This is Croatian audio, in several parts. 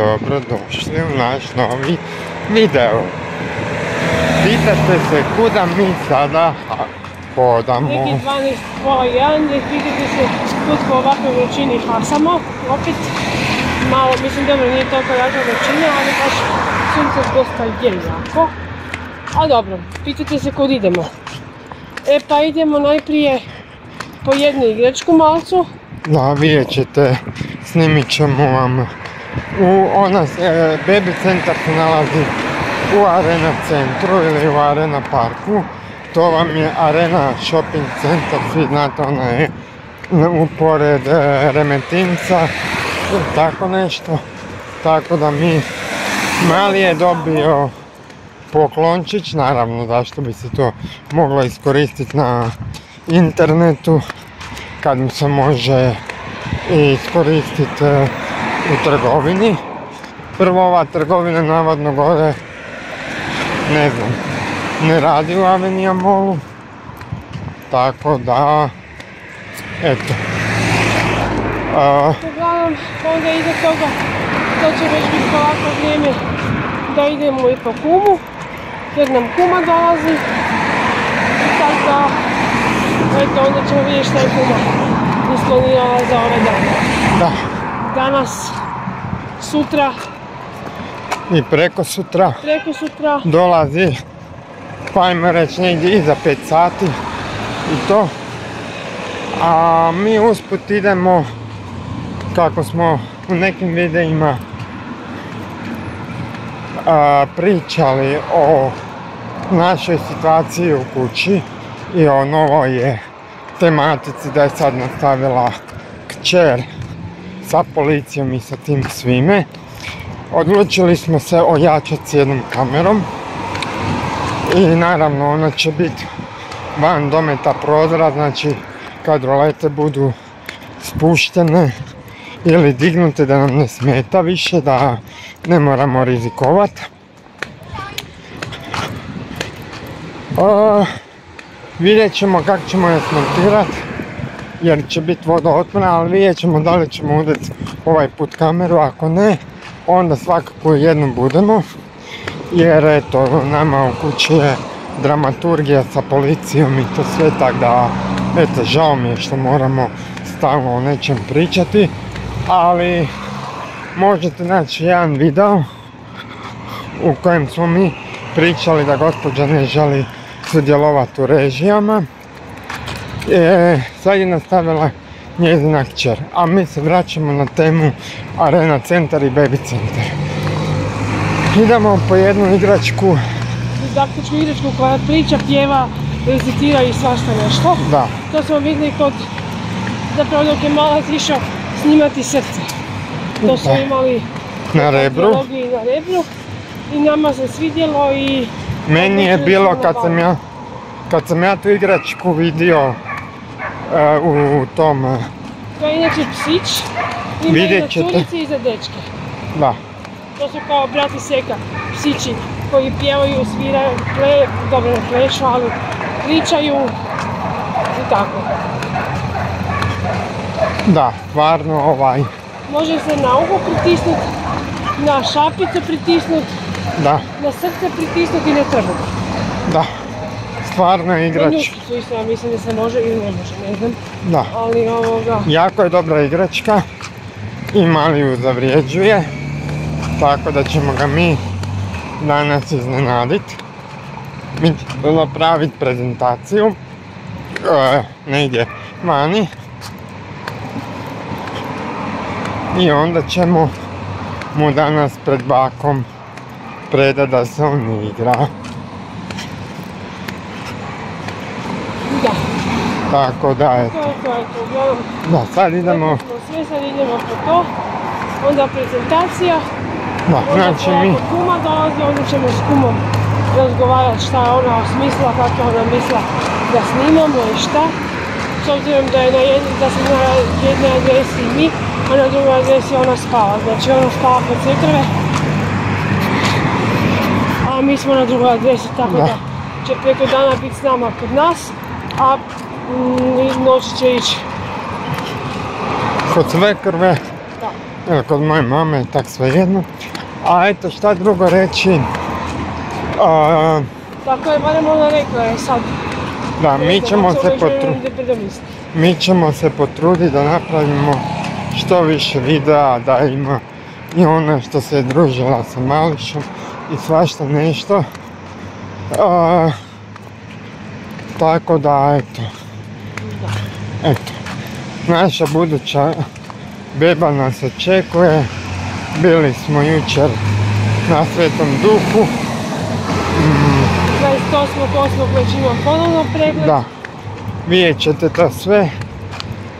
dobrodošli u naš novi video. Pitate se kuda mi sada hodamo. Neki 12, pola 1, gdje vidite se tu po ovakvoj vrućini hasamo, opet malo, mislim dobro nije toliko jaka vrućina, ali baš sunce dosta je jako. A dobro, pitate se kud idemo. E pa idemo najprije po jednu igračku malcu. Da, vidjet ćete, snimit ćemo vam u ona, e, baby centar se nalazi u Arena centru ili u Arena parku. To vam je Arena shopping centar, svi znate ona je pored e, Remetinca tako nešto. Tako da mi, mali je dobio poklončić, naravno zašto bi se to moglo iskoristiti na internetu kad mu se može iskoristiti e, u trgovini. Prvo ova trgovina navodno gore, ne znam, ne radi u Avenija Molu. Tako da, eto. Uglavnom, onda iza toga, to će već biti polako vrijeme da idemo i po kumu, jer nam kuma dolazi. I tako da, eto, onda ćemo vidjeti šta je kuma isplanirala za ove dane. Da, Danas, sutra, i preko sutra. Preko sutra, dolazi, pa ajmo reći negdje iza 5 sati. I to. A mi usput idemo, kako smo u nekim videima a, pričali o našoj situaciji u kući. I o novoj tematici da je sad nastavila kćer sa policijom i sa tim svime. Odlučili smo se ojačati s jednom kamerom i naravno ona će biti van dometa prozora, znači kad rolete budu spuštene ili dignute da nam ne smeta više, da ne moramo rizikovat. A, vidjet ćemo kako ćemo je smontirat jer će biti vodootporna, ali vidjet ćemo da li ćemo uzeti ovaj put kameru, ako ne, onda svakako jednom budemo. Jer eto, nama u kući je dramaturgija sa policijom i to sve, tak da, eto, žao mi je što moramo stalno o nečem pričati, ali možete naći jedan video u kojem smo mi pričali da gospođa ne želi sudjelovati u režijama. E, sad je nastavila njezina kćer, a mi se vraćamo na temu Arena centar i Baby centar. Idemo po jednu igračku, didaktičku igračku koja priča, pjeva, recitira i svašta nešto. da, To smo vidjeli kod, zapravo dok je malac išao snimati srce. To Da. imali na rebru. na rebru. I nama se svidjelo i Meni je bilo smo kad sam ja, kad sam ja tu igračku vidio u tom, e, to je inače psić. Ima i Vidjet za ćete. curice i za dečke. da, To su kao brati seka, psići koji pjevaju, sviraju, ple, dobro ne plešu, ali pričaju i tako. da, stvarno ovaj, Može se na uho pritisnuti, na šapicu pritisnuti, da, na srce pritisnuti i na trbuh. da, stvarno Na igrač, njuškicu isto, ja mislim da se može ili ne može, ne znam. da, Ali ovoga, jako je dobra igračka i mali ju zavrijeđuje, tako da ćemo ga mi danas iznenaditi. Mi ćemo napraviti prezentaciju e, negdje vani i onda ćemo mu danas pred bakom predat da se on igra. Tako da, to eto. Da, sad idemo, sve, sad idemo po to, onda prezentacija, da, onda znači mi, kuma dolazi, onda ćemo s kumom razgovarati šta je ona osmislila, kako je ona mislila da snimamo i šta. S obzirom da je na da sam na jednoj adresi mi, a na drugoj adresi ona spava. Znači ona spava kod sekrve, a mi smo na drugoj adresi, tako Da. da, će preko dana biti s nama kod nas, a noći će ići. kod sve krve, Da. Ili kod moje mame tak svejedno. A eto šta drugo reći. A, Tako je, barem ona rekla je sad. da, mi ćemo se potruditi. potruditi. Mi ćemo se potruditi da napravimo što više videa, da ima i ona što se je družila sa Mališom i svašta nešto. A, tako da, eto, eto, naša buduća beba nas očekuje. Bili smo jučer na Svetom Duhu. 28.8. već imam ponovno pregled. Da, vidjet ćete to sve.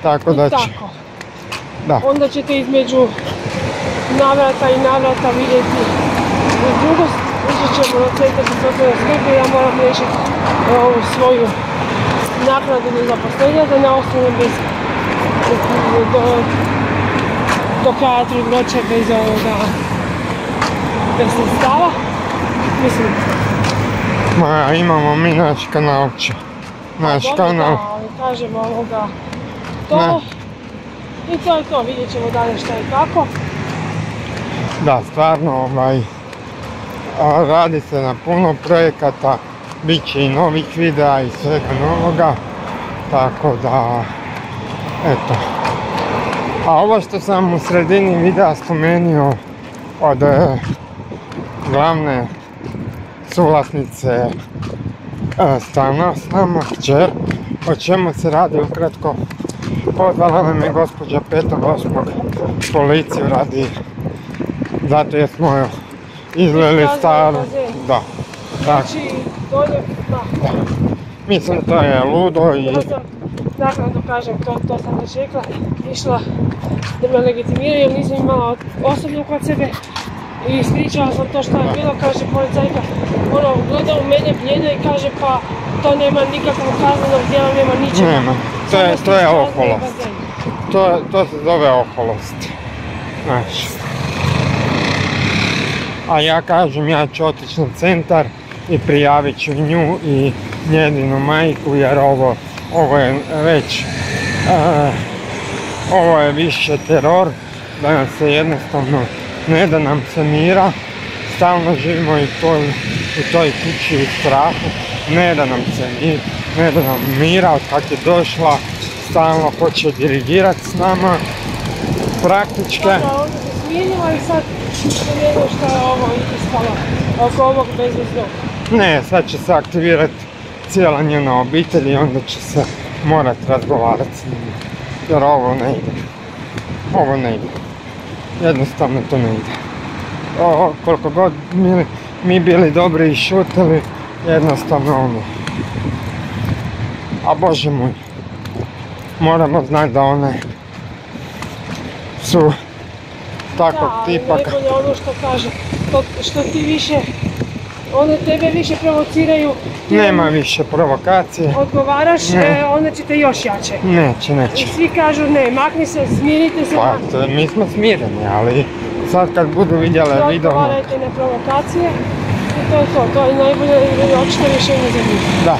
Tako I da će, da, Onda ćete između navrata i navrata vidjeti drugo Ići ćemo na centar za ja moram riješiti e, ovu svoju naknadu za zaposlenja da ne ostanem bez do, do kraja trudnoće bez ovoga bez sredstava. Mislim, ma imamo mi naš kanalče. Naš dobro, kanal. Da, ali kažem ovoga, to Ne. i to je to, vidjet ćemo dalje šta i kako. Da, stvarno ovaj, radi se na puno projekata, bit će i novih videa i svega novoga, tako da, eto. A ovo što sam u sredini videa spomenuo od e, glavne suvlasnice e, stana s nama, kćer, o čemu se radi ukratko. Pozvala nam je gospođa 5.8. policiju radi zato jer smo joj Iskazali staru. Da. Znači, dolje, da, mislim to je ludo i to sam, naknadno kažem, to, to sam već rekla, išla da me legitimiraju jer nisam imala osoblju kod sebe i ispričala sam to što je bilo, kaže policajka, ono, gleda u mene bljede i kaže pa to nema nikakvog kaznenog djela, nema ničega. nema. To je, to je bazen. To, to se zove oholost. Znaš. A ja kažem, ja ću otići na centar i prijavit ću nju i njezinu majku jer ovo, ovo je već, ovo je više teror, da nam se jednostavno ne da nam se mira, stalno živimo i toj, u toj kući u strahu, ne da nam se mi- ne da nam mira od kak je došla, stalno hoće dirigirati s nama, praktički, Dobro, onda se i sad šta je ovo ispalo oko ovog bezveznog. Ne, sad će se aktivirati cijela njena obitelj i onda će se morat razgovarati s njima, jer ovo ne ide, ovo ne ide, jednostavno to ne ide. O, koliko god mi, mi bili dobri i šutili, jednostavno ono. A bože moj, moramo znati da one su takvog Da, ali tipa. najbolje ono što kaže, to što ti više, one tebe više provociraju, Nema više provokacije. odgovaraš, Ne. e, onda će te još jače. Neće, I neće. svi kažu ne, makni se, smirite se, Pa, to- mi smo smireni, ali sad kad budu vidjele ne video, odgovarajte na provokacije. I to je to, to je najbolje i očito rješenje za njih. da.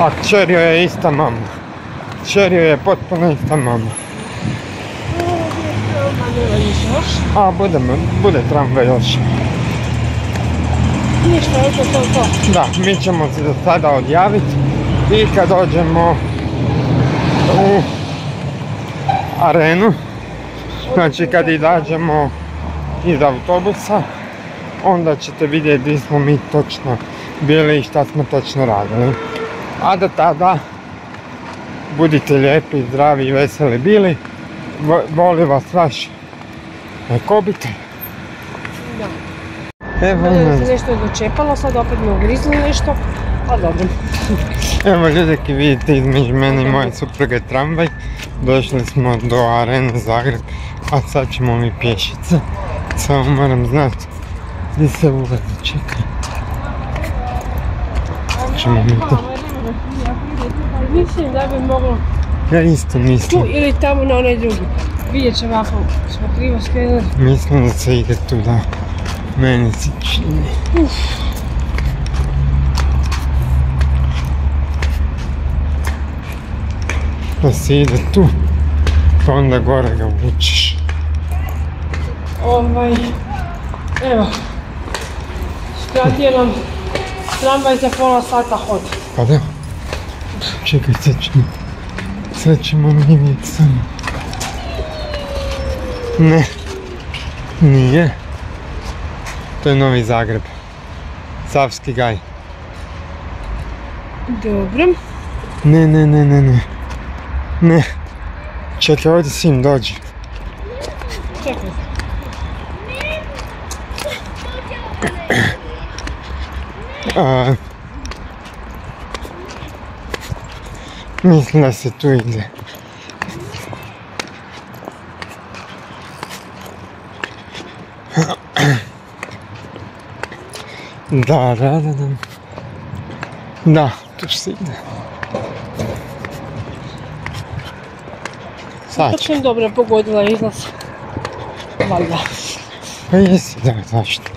A joj je ista mama. Joj je potpuno ista mama. Još. A budemo, bude tramvaj još. Ništa, eto to je to. Da, mi ćemo se do sada odjaviti i kad dođemo u arenu, znači kad izađemo iz autobusa, onda ćete vidjeti gdje smo mi točno bili i šta smo točno radili. A do tada budite lijepi, zdravi i veseli bili. Vo- Voli vas vaš kobite. Da. Evo nas. se nešto je dočepalo, sad opet me ugrizli nešto. A dobro. Evo ljudi ki vidite između mene i moje supruge tramvaj. Došli smo do arene Zagreb, a sad ćemo mi pješice. Samo moram znati gdje se ulazi, čekaj. Ćemo mi to. Mislim da bi moglo Ja isto tu mislim. ili tamo na onaj drugi. Vidjet ćemo ako smo krivo skrenuli. Mislim da se ide tu da meni se čini. Da se ide tu. pa onda gore ga vučeš. Ovaj, evo, skratio nam tramvaj za pola sata hod. Pa da. Čekaj, sad ćemo, sad ćemo vidjeti samo. Ne, nije. To je Novi Zagreb. Savski gaj. Dobro. Ne, ne, ne, ne, ne. Ne. Čekaj, ovdje sin dođi. Čekaj. A, mislim da se tu ide. Da, da, da, da. Da, tu se ide. Sad ću. sam dobro pogodila izlaz. Valjda. Pa jesi, da, zašto?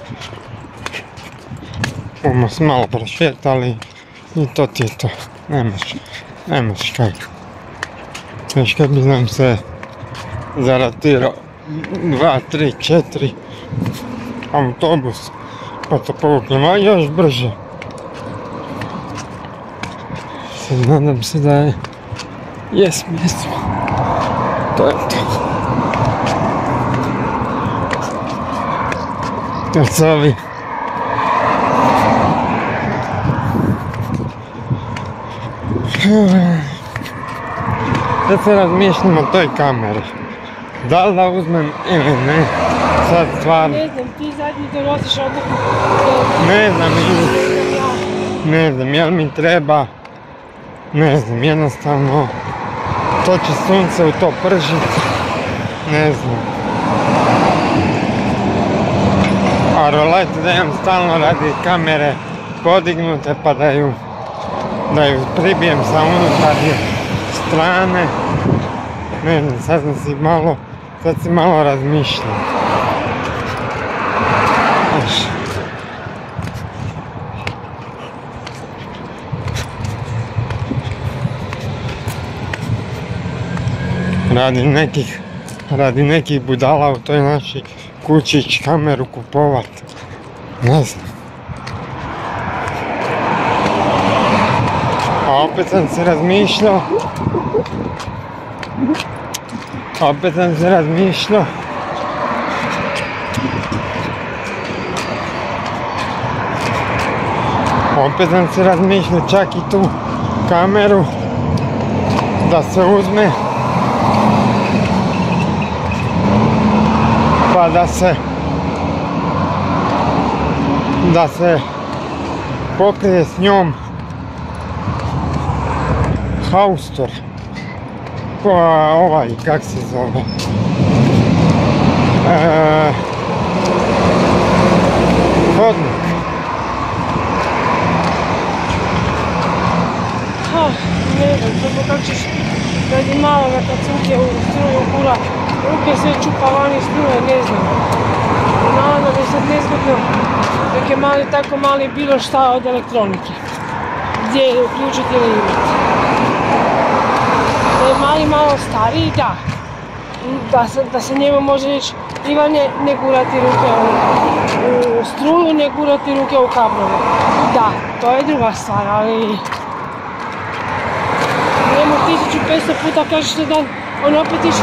Bomo se malo prošetali i to ti je to. Nemaš, nemaš kaj. Već kad bi nam se zaratirao dva, tri, četiri autobus, pa to povuknemo a još brže. Sad nadam se da je, jesmo, jesmo. To je to. Kad se ovi Sad se razmišljam o ne? Stvarno, Ne znam, ne znam, jel mi treba, ne znam, jednostavno, to će sunce u to pržit, ne znam. A rolet da imam stalno radi kamere podignute pa da ju, da ju pribijem sa unutarnje strane. Ne znam, sad sam si malo, sad si malo razmišljam. Radi nekih, radi nekih budala u toj našoj kući kameru kupovat. Ne znam. A opet sam se razmišljao. Opet sam se razmišljao. Opet sam se razmišljao čak i tu kameru da se uzme da se da se pokrije s njom haustor Pa, ovaj kak se zove? E, hodnik. Ha, ne znam, kako ćeš radi maloga kad se uđe u struju kura, ruke sve čupa vani struje, ne znam. Naravno da sad nezgodno dok je mali, tako mali bilo šta od elektronike. Gdje je uključiti ili imati. Da je mali malo stariji, da. Da se, da njemu može reći Ivane, ne gurati ruke u, struju, ne gurati ruke u kablove. Da, to je druga stvar, ali njemu 1500 puta kažeš dan, on opet 1500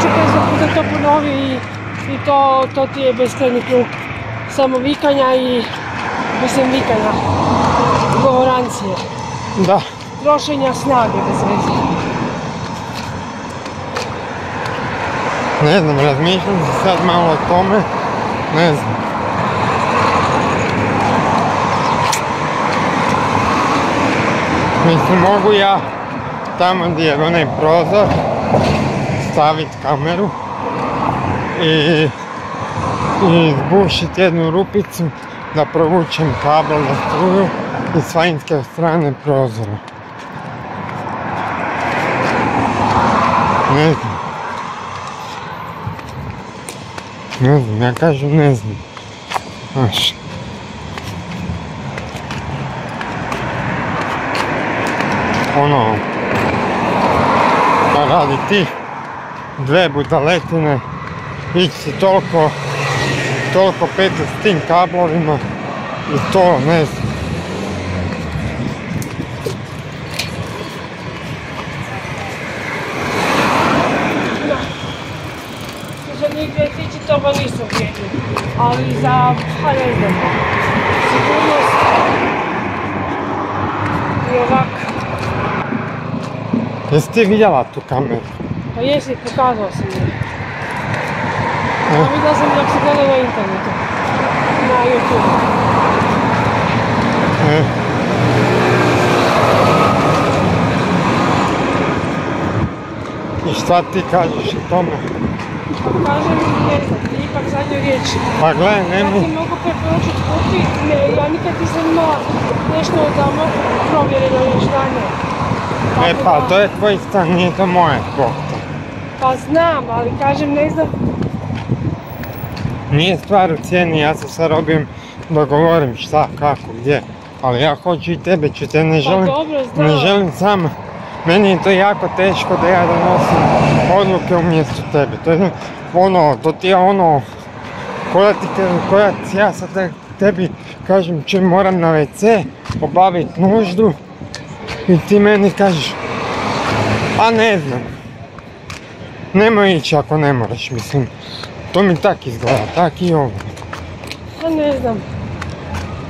puta to ponovi i, i to, to ti je beskrajni krug samo vikanja i, mislim, vikanja, govorancije, da. Trošenja snage bez veze. ne znam razmišljam se sad malo o tome. Ne znam. Mislim, mogu ja tamo gdje je onaj prozor stavit kameru i, i izbušit jednu rupicu da provučem kabel na struju i s strane prozora. Ne znam. Ne znam, ja kažem ne znam. Znaš. Ono, pa radi ti dve budaletine, ići si toliko, toliko petlje s tim kablovima i to, ne znam. Toga nisu vrijedni. Ali za, pa ne znam, sigurnost i ovak. Jesi ti vidjela tu kameru? Pa jesi, pokazao sam. A vidjela sam dok se gleda na internetu. Na YouTube. E. I šta ti kažeš o tome? Kažem, ne znam, ipak zadnju riječ. Pa gle, Ja nemoj, ti mogu preporučiti kupi, ne, ja nikad nisam imala nešto mogu provjereno ne. e pa to je tvoj stan, nije to moje Bog. Pa znam, ali kažem, ne znam, Nije stvar u cijeni, ja se sa Robijem dogovorim šta, kako, gdje. Ali ja hoću i tebe, ću te ne pa želim, dobro, znam. ne želim sama. Meni je to jako teško da ja donosim odluke umjesto tebe. To je ono, to ti je ono, koja ti, koja ti- ja sad te- tebi kažem čim moram na WC, obaviti nuždu i ti meni kažeš, a ne znam. Nemoj ići ako ne moraš, mislim. To mi tak izgleda, tak i ovo. Pa ne znam.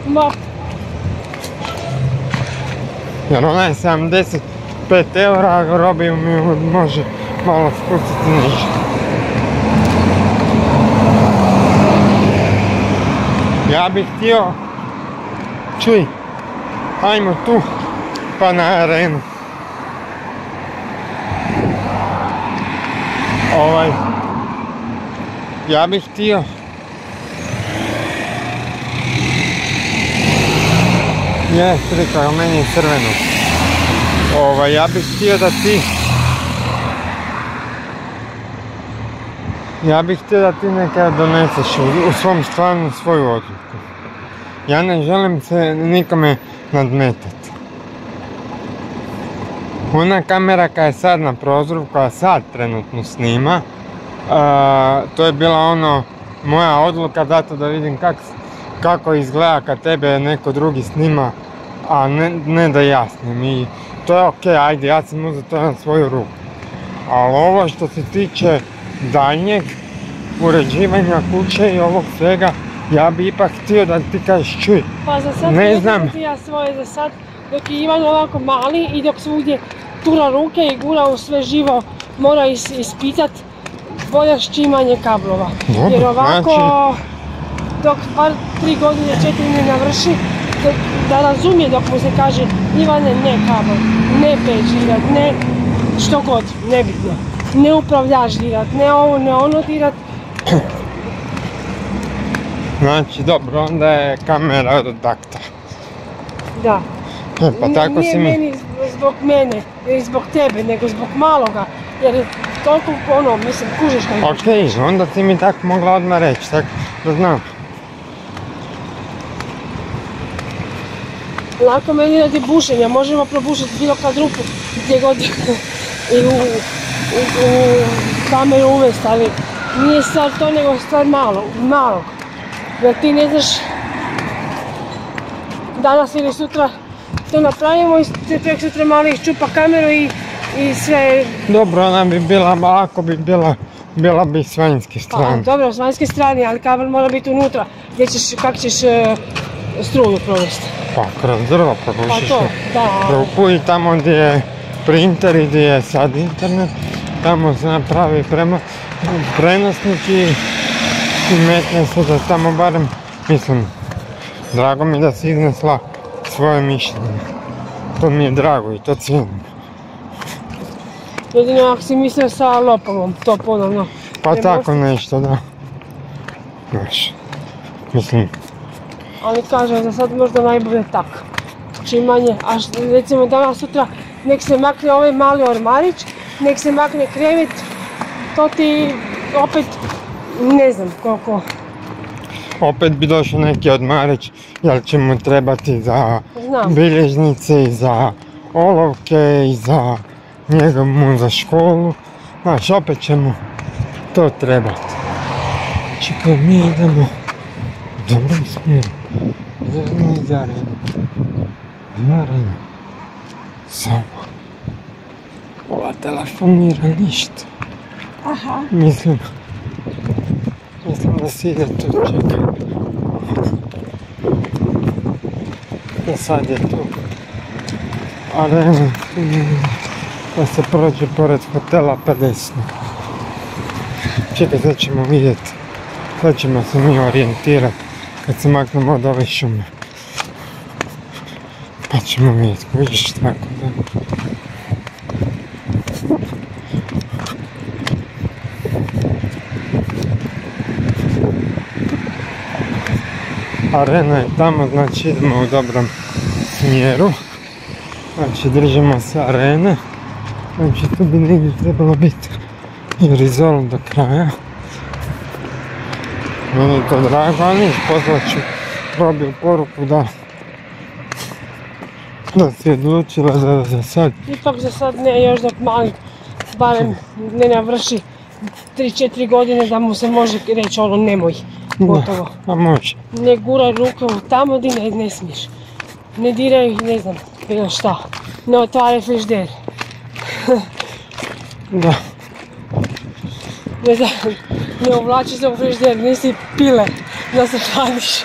Ma, Jer ona je 75 eura, a Robiju mi može malo spustiti niže. Ja bih htio, čuj, ajmo tu, pa na arenu. Ovaj, ja bih htio, je, strika, meni je crveno. Ovaj, ja bih htio da ti... Ja bih htio da ti nekada doneseš u, u svom stvarnu svoju odluku. Ja ne želim se nikome nadmetati. Ona kamera koja je sad na prozoru, koja sad trenutno snima, a, to je bila ono moja odluka zato da vidim kak, kako izgleda kad tebe neko drugi snima, a ne, ne da ja snim. I to je ok, ajde, ja sam uzeo to na svoju ruku. Ali ovo što se tiče daljnjeg uređivanja kuće i ovog svega, ja bi ipak htio da ti kažeš čuj, pa za sad Ne znam. znam ti ja svoje za sad, dok je Ivan ovako mali i dok svugdje tura ruke i gura u sve živo, mora is, ispitat bolje ščimanje kablova. Dobro, Jer ovako, znači- dok bar tri godine, četiri ne navrši, da, da razumije dok mu se kaže Ivane ne kabel, ne peć dirat, ne što god, nebitno. Ne upravljač dirat, ne ovo, ne ono dirat, znači dobro, onda je kamera od dakta. da. E, pa tako Nije si mi... meni zbog mene i zbog tebe, nego zbog maloga. Jer je toliko, ono, mislim, kužiš kaj Ok, onda ti mi tako mogla odmah reći, tako da znam. Lako meni radi bušenja, možemo probušiti bilo kad rupu gdje god i u, u, u kameru uvesti, ali nije stvar to nego stvar malo, malog. Jer ti ne znaš danas ili sutra to napravimo i tek sutra malo iščupa kameru i, i sve Dobro, ona bi bila, ako bi bila, bila bi s vanjske Pa, strane. dobro, s vanjske strane, ali kabel mora biti unutra, gdje ćeš, kak ćeš e, struju provesti. Pa kroz drvo Pa probušiš to, da. i tamo gdje je printer i gdje je sad internet, tamo se napravi prema, prenosnik i, i metne se da tamo barem, mislim, drago mi da si iznesla svoje mišljenje. To mi je drago i to cijenim. Jedino ako si mislio sa lopovom, to ponovno. Pa Ne tako možeš- nešto, da. Znaš, mislim, Ali kažem, za sad možda najbolje tak. Čim manje, a recimo danas sutra nek se makne ovaj mali ormarić, nek se makne krevet, to ti opet ne znam koliko. Opet bi došao neki odmarić, jer će mu trebati za Znam. bilježnice i za olovke i za njega mu za školu. Znaš, opet će mu to trebati. Čekaj, mi idemo u dobrom smjeru. Idemo iz arenu. Iz arenu. Samo. Ova telefonira ništa. Aha. Mislim, mislim da si ide tu, čekaj. I sad je tu. Arena, da se prođe pored hotela 50. Čekaj, sad ćemo vidjeti. Sad ćemo se mi orijentirati kad se maknemo od ove šume. Pa ćemo vidjeti, vidiš tako da. Arena je tamo, znači idemo u dobrom smjeru. Znači držimo se arene. Znači tu bi negdje trebalo biti rizol do kraja. Meni je to drago, ali niš, poslat ću probiju poruku da da si odlučila da za sad Ipak za sad ne, još dok mali, barem ne navrši 3-4 godine da mu se može reći ono nemoj, gotovo. A može. Ne guraj ruke u tamo di ne, ne smiješ. Ne diraj, ne znam, bilo šta. Ne otvaraj frižder. Da, Ne znam, ne uvlači se u frižder, nisi pile da se hladiš.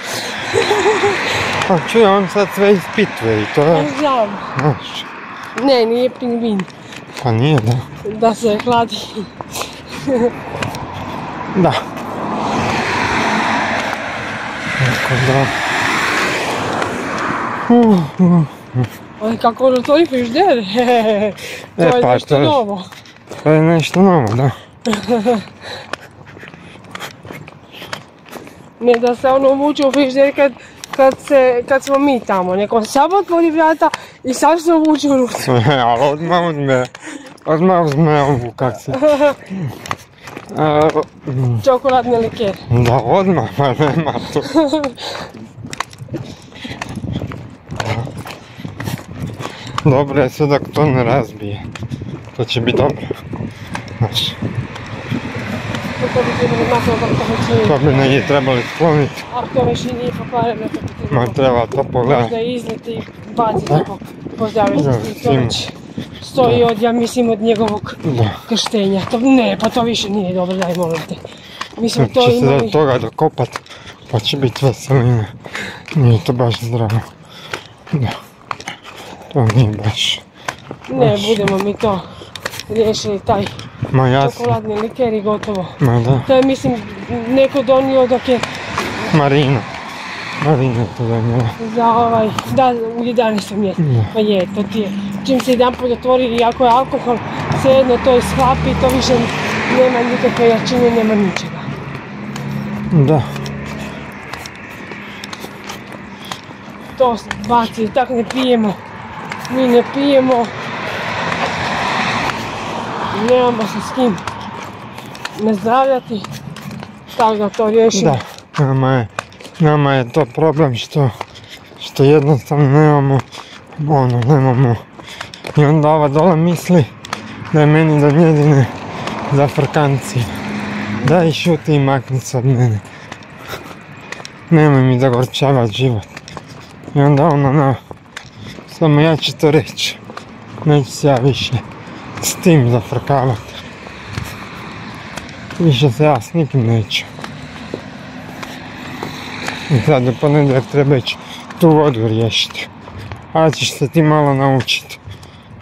pa čuj, on sad sve ispituje i to je, Ne znam. znaš, Ne, nije pingvin pa nije da, da se hladi. da. Tako da, uh, uh, Ali kako on otvori frižder, to E, je pa nešto to je- novo. to je nešto novo, da. Ne da se ono uvuče u frižder kad, kad, se, kad smo mi tamo, nego on samo otvori vrata i sam se uvuče unutra. Sve, ali odmah uzme, odmah uzme ovu, kak se, Ehm. Čokoládny likér. No od mama, nemá to. Dobre, sve dok to ne razbije. To će biti dobro. Znači. To bi negdje trebali skloniti. A to već i nije pokvareno. Ma treba to pogledati. Možda izleti i baciti. Pozdraviti no, s tim stoji od, ja mislim, od njegovog Da. krštenja. To, ne, pa to više nije dobro, daj molim te. Mi smo to će se do imali, toga dokopat, pa će biti veseline. Nije to baš zdravo. Da. To nije baš. ne, budemo mi to riješili taj Ma jasno. čokoladni liker i gotovo. Ma da. To je, mislim, neko donio dok je Marina. Marina je to donijela. za ovaj, da, u 11. mjesecu. Da. Pa je, to ti je. Čim se jedan put otvori, i ako je alkohol, svejedno to ishlapi, to više nema nikakve jačine, nema ničega. Da. To baci, tak ne pijemo. Mi ne pijemo. Nemamo se s kim nazdravljati. Tako da to riješimo. Da. Nama je, nama je to problem što, što jednostavno nemamo, ono, nemamo. I onda ova dole misli da je meni do njedine za frkancije. Daj šuti i makni se od mene. Nemoj mi zagorčavat život. I onda ona na... Samo ja ću to reći. Neću se ja više s tim zafrkavat. Više se ja s nikim neću. I sad do ponedjeljak treba ići tu vodu riješiti. A ćeš se ti malo naučiti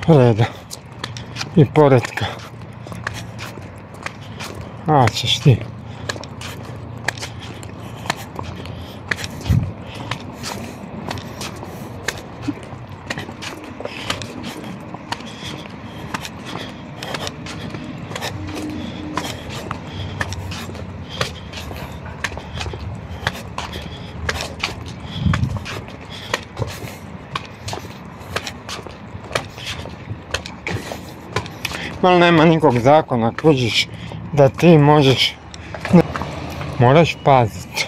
по-редо и по-редко. А, чешни. Ali nema nikog zakona, kužiš, da ti možeš... Moraš paziti.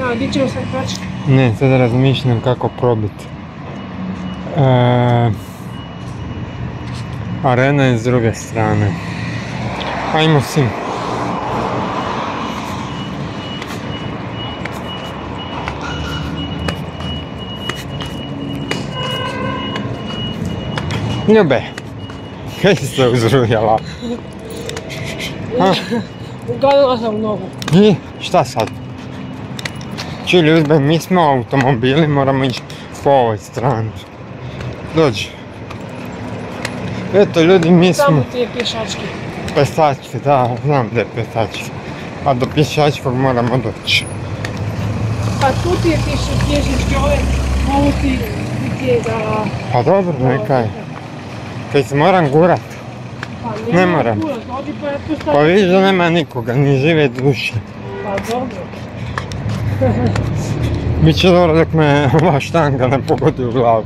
Ja, di ćemo sad proći? Ne, sad razmišljam kako probiti. E, Arena je s druge strane. Ajmo sim. Ljube, kaj si se uzrujala? Ugadila sam nogu. I šta sad? Či ljube, mi smo automobili, moramo ići po ovoj strani. Dođi. Eto ljudi, mi smo Samo ti je pješački. pješački, da, znam da je pješački. A do pješačkog moramo doći. Pa tu ti je pješ- pješački ovo ti ti je da... Pa dobro, nekaj. Kaj se moram gurat. Pa Ne moram. pa. Pa vidiš da nema nikoga, ni žive duše. Pa dobro. Biće dobro dok me ova štanga ne pogodi u glavu.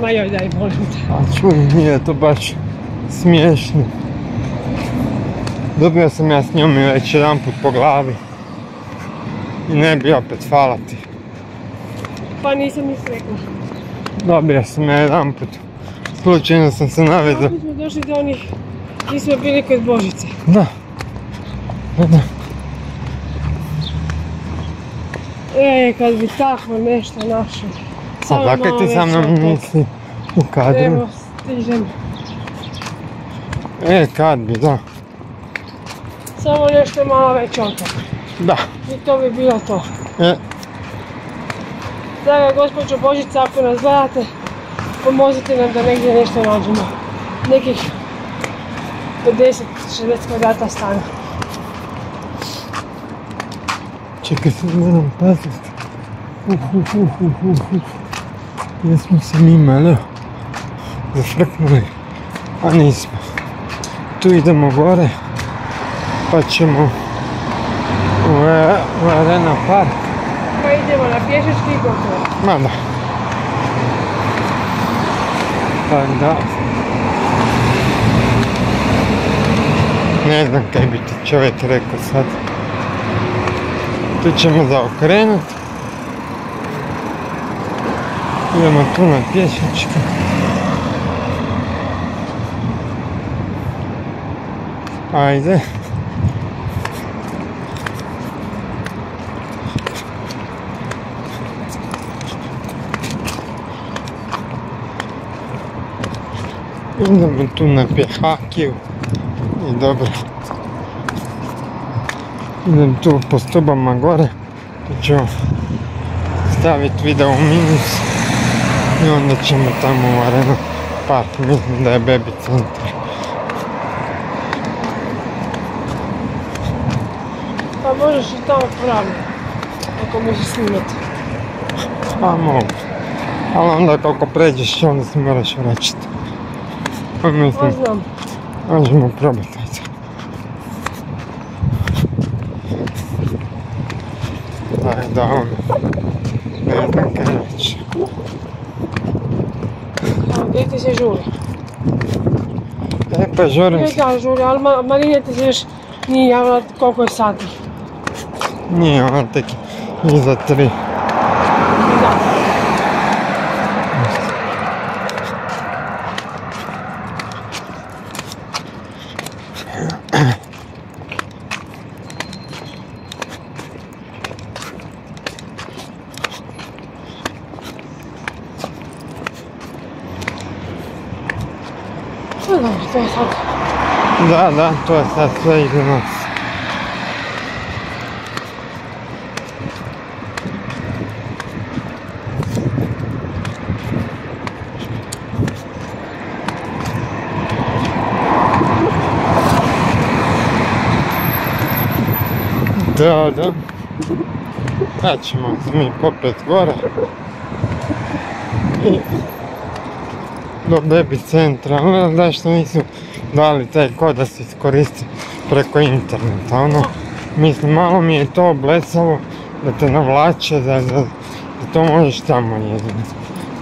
Ma joj daj, molim te. A čuj, nije to baš smiješno. Dobio sam ja s njom i već jedan put po glavi. I ne bi opet, hvala ti. Pa nisam ni srekla. Dobio sam ja jedan put. Slučajno sam se navezao. Kako smo došli do onih, gdje smo bili kod Božice. Da. Da, da. E, kad bi tako nešto našli. A Samo dakle malo ti sa mnom nisi u kadru. Evo, stižem. E, kad bi, da. Samo nešto malo veće od toga. Da. I to bi bilo to. E, Draga gospođo Božica, ako nas gledate, pomozite nam da negdje nešto nađemo. Nekih 50-60 kvadrata stana. čekaj sad moram paziti. Uh, uh, uh, uh, uh, uh. Jesmo se mi malo zafrknuli, a nismo. Tu idemo gore, pa ćemo u, e, u Arena Park. Pa idemo na pješački i gotovo. Ma da. Tak da. Ne znam kaj bi ti čovjek rekao sad. Tu ćemo zaokrenut. Idemo tu na pješački. Ajde. Idemo tu na pjehakiju i dobro. Idem tu po stubama gore, tu ću staviti video u minus i onda ćemo tamo u Arena Park, mislim da je baby centar. Pa možeš i tamo praviti. Ako možeš snimati. Pa mogu. Ali onda kako pređeš onda se moraš vraćati. Pa Pa mislim, znam. možemo probati. ajde. Daj da ono, ne znam kaj reći. A gdje ti se žuri? E pa žurim Ne se, da žuri, ali Ma- Marina ti se još nije javila koliko je sati. nije ona tek iza tri. Da. No dobro, to je sad. Da, to je sad sve iza nas. Da, da. Sad ćemo mi popet gore. I do baby centra, da što nisu dali taj kod da se iskoristi preko interneta, ono, mislim, malo mi je to blesavo da te navlače, da, da, da to možeš tamo jedino.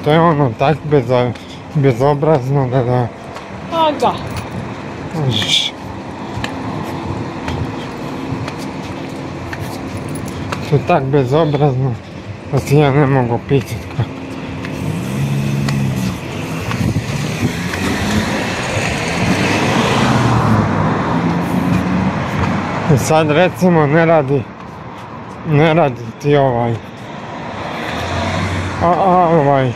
To je ono tak bezo, bezobrazno da, da A da. možeš. To je tak bezobrazno da ti ja ne mogu pitati sad recimo ne radi, ne radi ti ovaj, a, a ovaj,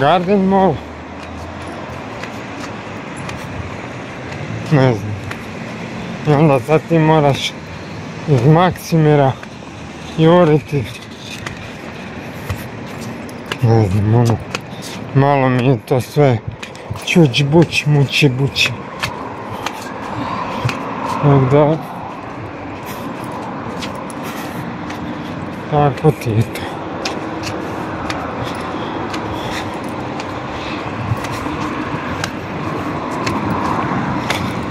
Garden Mall, ne znam. I onda sad ti moraš iz Maksimira juriti. Ne znam, ono, malo mi je to sve čuć buć, mući bući. Tak da, tako ti to.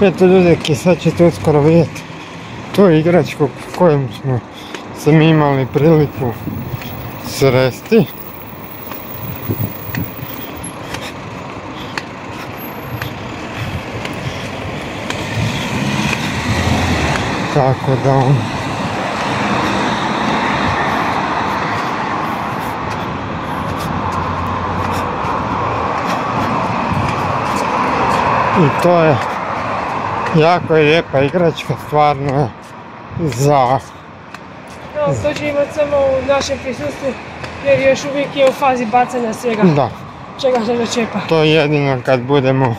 Eto ljudi, sad ćete uskoro vidjeti tu igračku kojom smo se mi imali priliku sresti. Tako da on... I to je jako je lijepa igračka, stvarno za... Evo, to će imati samo u našem prisustvu jer još uvijek je u fazi bacanja svega. Da, Čega se začepa. to je jedino kad budemo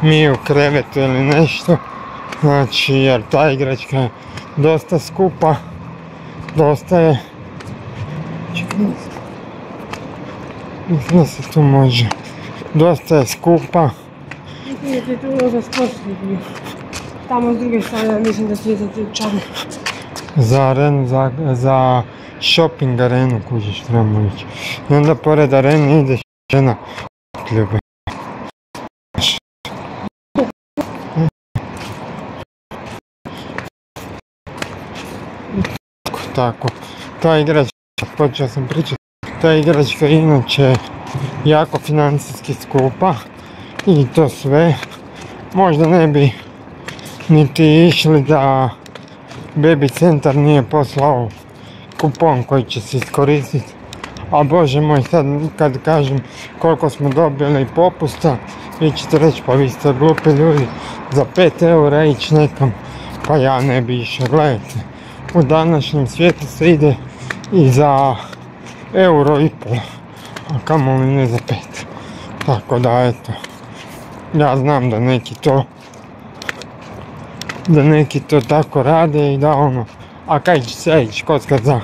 mi u krevetu ili nešto. Znači, jer ta igračka je dosta skupa, dosta je... Mislim da se tu može. Dosta je skupa. Mislim da ti tu možda sportski. Tamo s druge strane mislim da ti je za arenu, za, shopping arenu kužiš trebamo ići. I onda pored arene ide žena ljube. Tako, ta igračka, počeo sam pričati, ta igračka inače jako financijski skupa i to sve. Možda ne bi niti išli da Baby centar nije poslao kupon koji će se iskoristiti. A bože moj, sad kad kažem koliko smo dobili popusta, vi ćete reći pa vi ste glupi ljudi, za 5 eura ići nekam, pa ja ne bi išao, gledajte. U današnjem svijetu se ide i za euro i pol, a kamoli ne za 5. Tako da eto, ja znam da neki to da neki to tako rade i da ono, a kaj će se ići kockat za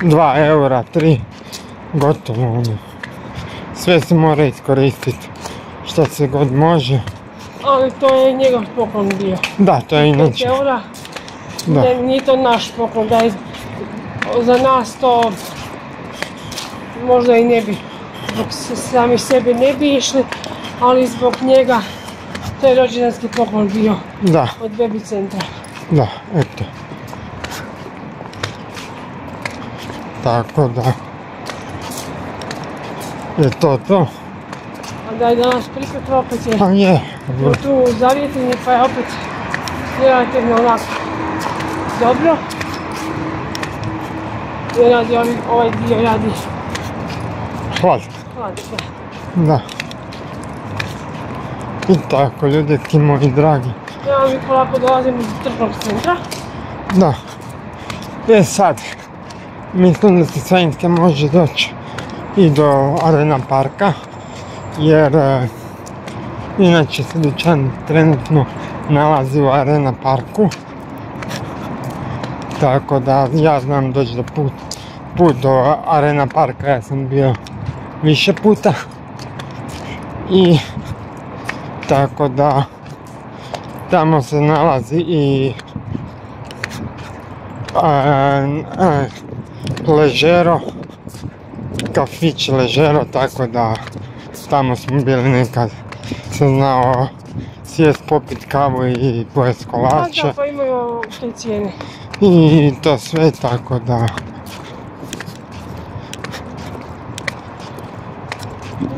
2 eura, 3, gotovo ono. Sve se mora iskoristiti, šta se god može. Ali to je njegov poklon bio. Da, to je 5 inače, eura. da, nije to naš poklon, da je za nas to možda i ne bi, zbog sami sebe ne bi išli, ali zbog njega to je rođendanski poklon bio da, od Baby centra. da, eto. Tako da, je to to, A da je danas pripet opet je a je, tu zavjetini pa je opet relativno onako dobro. I radi ovaj, dio radi hlad, hladno. da. I tako, ljudi ti moji dragi. Ja mi polako dolazim iz tržnog centra. Da. E sad, mislim da se Sainske može doći i do Arena parka, jer e, inače se dućan trenutno nalazi u Arena parku. Tako da ja znam doći do put, put do Arena parka, ja sam bio više puta. I tako da tamo se nalazi i a, a, Ležero, kafić Ležero, tako da tamo smo bili nekad, sam znao sjest, popit kavu i pojest kolače da, pa imaju te cijene. i to sve, tako da,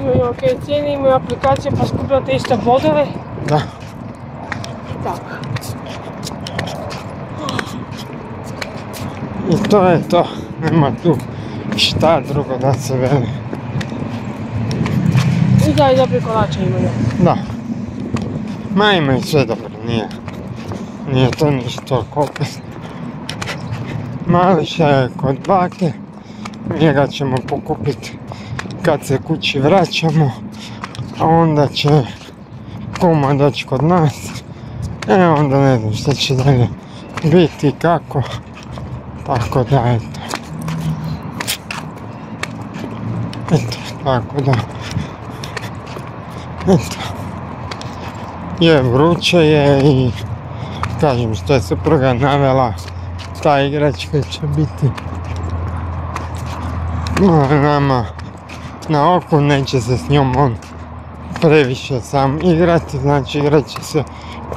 Imaju ok cijene, imaju aplikacije pa skupljate isto bodove. da, Tako. i to je to, nema tu šta drugo da se veli, I da, i dobre kolače imaju. da. Ma imaju sve dobro, nije. nije to ništa toliko opasno. Mališa je kod bake, njega ćemo pokupiti kad se kući vraćamo, a onda će kuma doći kod nas, e onda ne znam šta će dalje biti kako, tako da eto. Eto, tako da, eto, je vruće je i kažem što je supruga navela, ta igračka će biti. Nama na oku, neće se s njom on previše sam igrati, znači igrat će se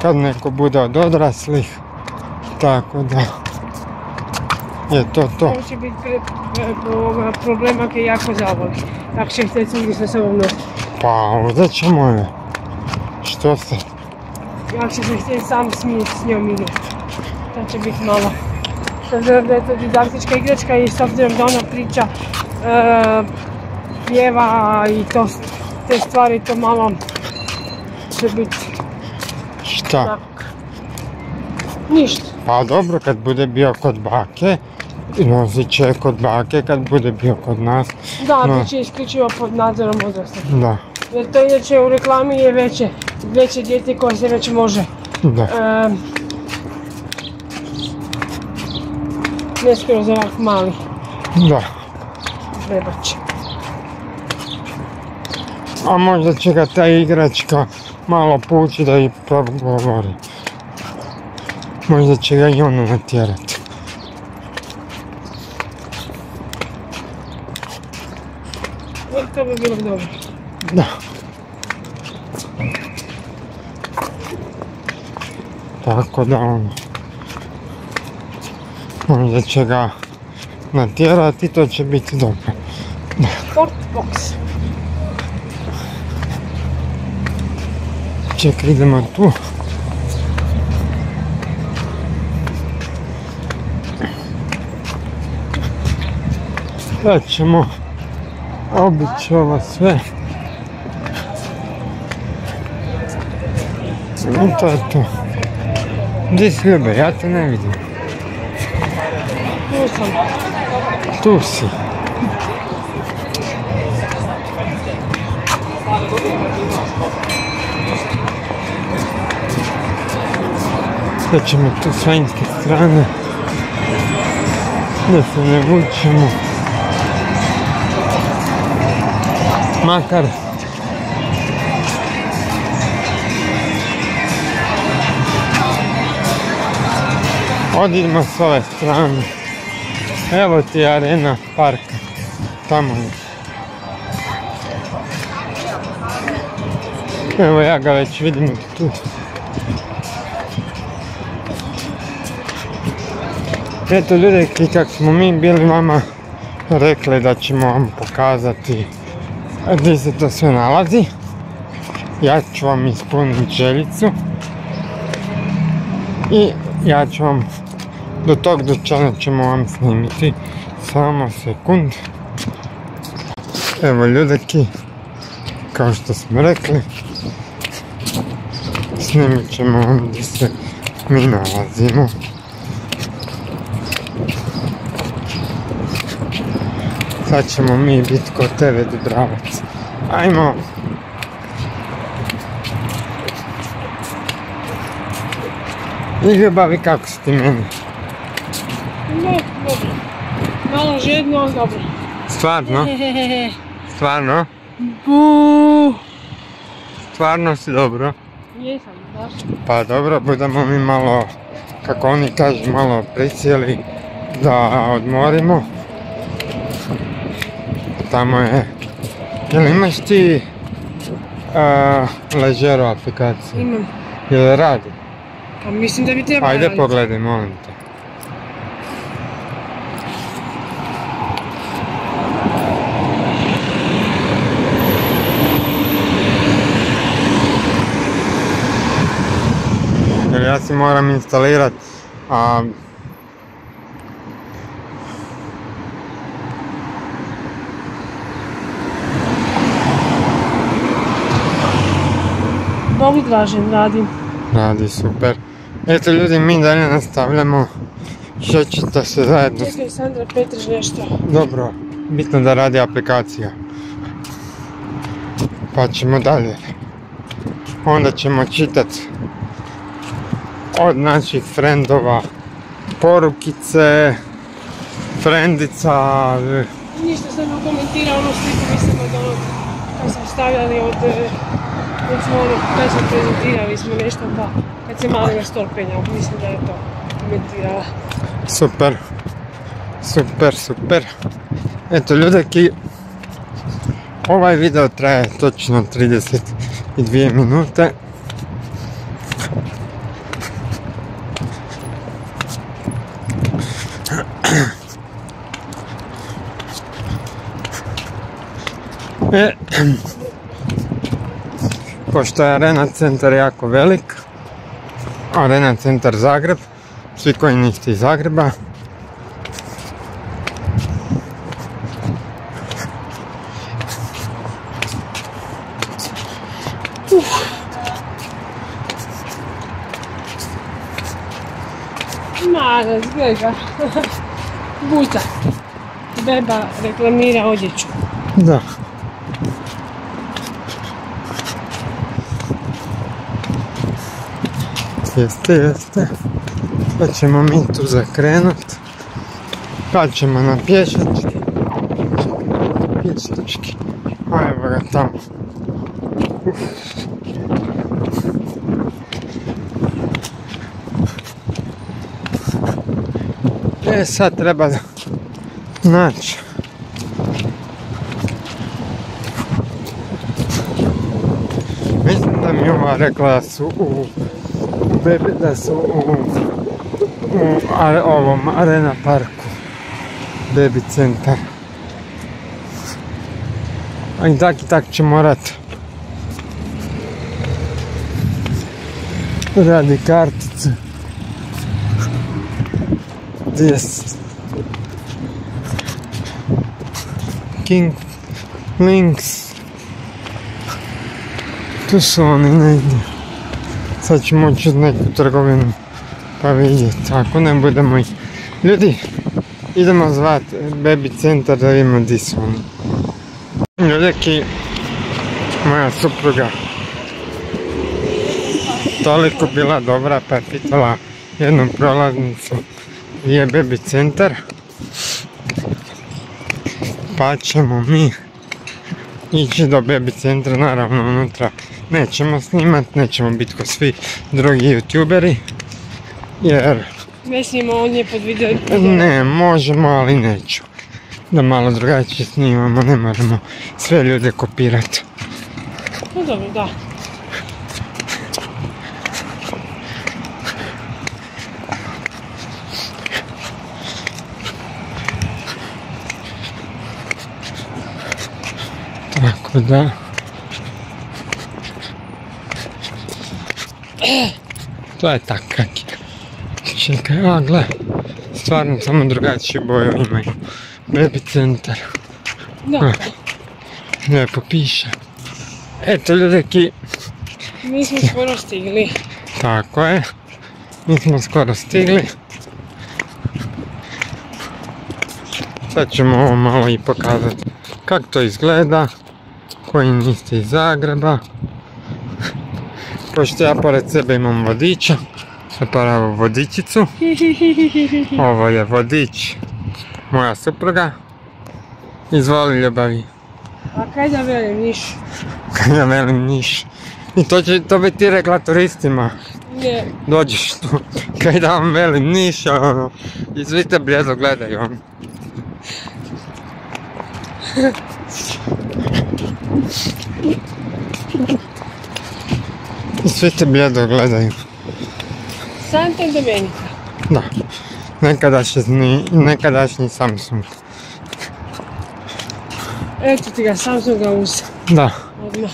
kad neko bude od odraslih, tako da je to to. To će biti problem ako je jako zavoli. Ako će htjeti svugdje sa sobom nositi. Pa uzet ćemo je. Što se? Ako će se htjeti sam smijeti s njom igrati. To će biti malo. S obzirom da je to didaktička igračka i s obzirom da ona priča, e, pjeva i to, te stvari, to malo će biti Šta? onak. Ništa. Pa dobro, kad bude bio kod bake, nosit će kod bake kad bude bio kod nas. Da, No. bit će isključivo pod nadzorom odraslih. Da, Jer to inače u reklami je veće, veće dijete koje se već može. da. Um, ne skroz ovak mali Da. bebač. A možda će ga ta igračka malo pući da i progovori. Možda će ga i ono natjerati. To bi bilo dobro. Da. Tako da ono. Možda će ga natjerati, to će biti dobro. Sport box. Čekaj, idemo tu. Sad ćemo obići ovo sve. I to je to. Gdje si Ljube? Ja te ne vidim. Tu sam. Tu si. Sad ćemo tu s vanjske strane. Da se ne vučemo. Makar Odidemo s ove strane. Evo ti arena parka. Tamo je. Evo ja ga već vidim tu. Eto ljudi, kak smo mi bili vama rekli da ćemo vam pokazati gdje se to sve nalazi. Ja ću vam ispuniti željicu. I ja ću vam do tog dućana ćemo vam snimiti samo sekund. Evo ljudeki, kao što smo rekli, snimit ćemo vam gdje se mi nalazimo. Sad ćemo mi biti kod tebe Dubravac. Ajmo! I ljubavi kako si ti meni? Ne, dobro. Malo žedno, ali dobro. Stvarno? Stvarno? Buuu. Stvarno si dobro? Jesam, zašto? Pa dobro, budemo mi malo, kako oni kažu, malo prisjeli da odmorimo. Tamo je... Jel imaš ti a, ležero aplikaciju? Imam. Jel radi? Pa mislim da bi trebalo Ajde raditi. pogledaj, molim te. Jer ja si moram instalirat, a Bog dražen radim. radi super. Eto ljudi, mi dalje nastavljamo. Šećite se zajedno. Čekaj, Sandra Petrić nešto. Dobro, bitno da radi aplikacija. Pa ćemo dalje. Onda ćemo čitat od naših frendova porukice, frendica, Ništa sam komentirao onu sliku, mislim od onog, kad smo stavljali od, kad smo ono, kad smo prezentirali smo nešto pa, kad se mali na stol penjao, mislim da je to komentirala. Super, super, super. Eto ljudeki, ovaj video traje točno 32 minute. E, pošto je Arena centar jako velik, Arena centar Zagreb, svi koji niste iz Zagreba. Mara, zgleda. Buca. Beba reklamira odjeću. Da. Jeste, jeste. Pa ćemo mi tu zakrenut. Pa ćemo na pješački. Pješački. A evo ga tamo. E sad treba da naći Mislim da mi ova rekla su u Bebi da su u, u are- ovom arena parku Baby centar a i tak i tak će morat radi kartice gdje s- King Links. Tu su oni negdje sad ću moći u neku trgovinu pa vidjeti ako ne budemo ih ljudi idemo zvat baby centar da vidimo di su oni. Ljudeki moja supruga toliko bila dobra pa je pitala jednu prolaznicu gdje je baby centar? Pa ćemo mi ići do baby centra, naravno unutra nećemo snimat, nećemo biti ko svi drugi youtuberi, jer Ne snimo on je pod video. ne, možemo, ali neću. Da malo drugačije snimamo, ne moramo sve ljude kopirati. No dobro, da. Tako da... To je tak kak je. Čekaj, a gle, stvarno samo drugačiju boju imaju. Baby centar, Da, lijepo piše. Eto ljudeki, mi smo skoro stigli. tako je. Mi smo skoro stigli. Sad ćemo ovo malo i pokazati kako to izgleda. Koji niste iz Zagreba. Pošto ja pored sebe imam vodiča. Zapravo vodičicu. Ovo je vodič moja supruga. Izvoli ljubavi. A kaj da velim, niš? Kad ja velim niš. I to će to bi ti rekla turistima. Ne, Dođeš tu, kaj da vam velim niš, ono. I svi te gledaju. ono. I svi te bljedo gledaju. Santa Domenica. Da. Nekadašnji, nekadašnji Samsung. Eto ti ga, Samsunga uz. Da. Odmah.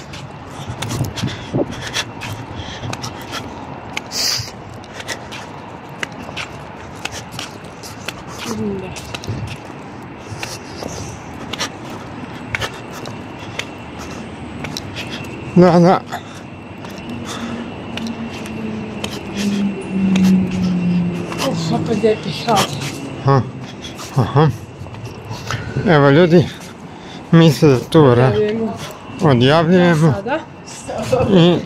Da. Da, da. Opet lijepi hlad. Ha, Aha. Evo ljudi, mi se tu odjavljujemo Sada. i,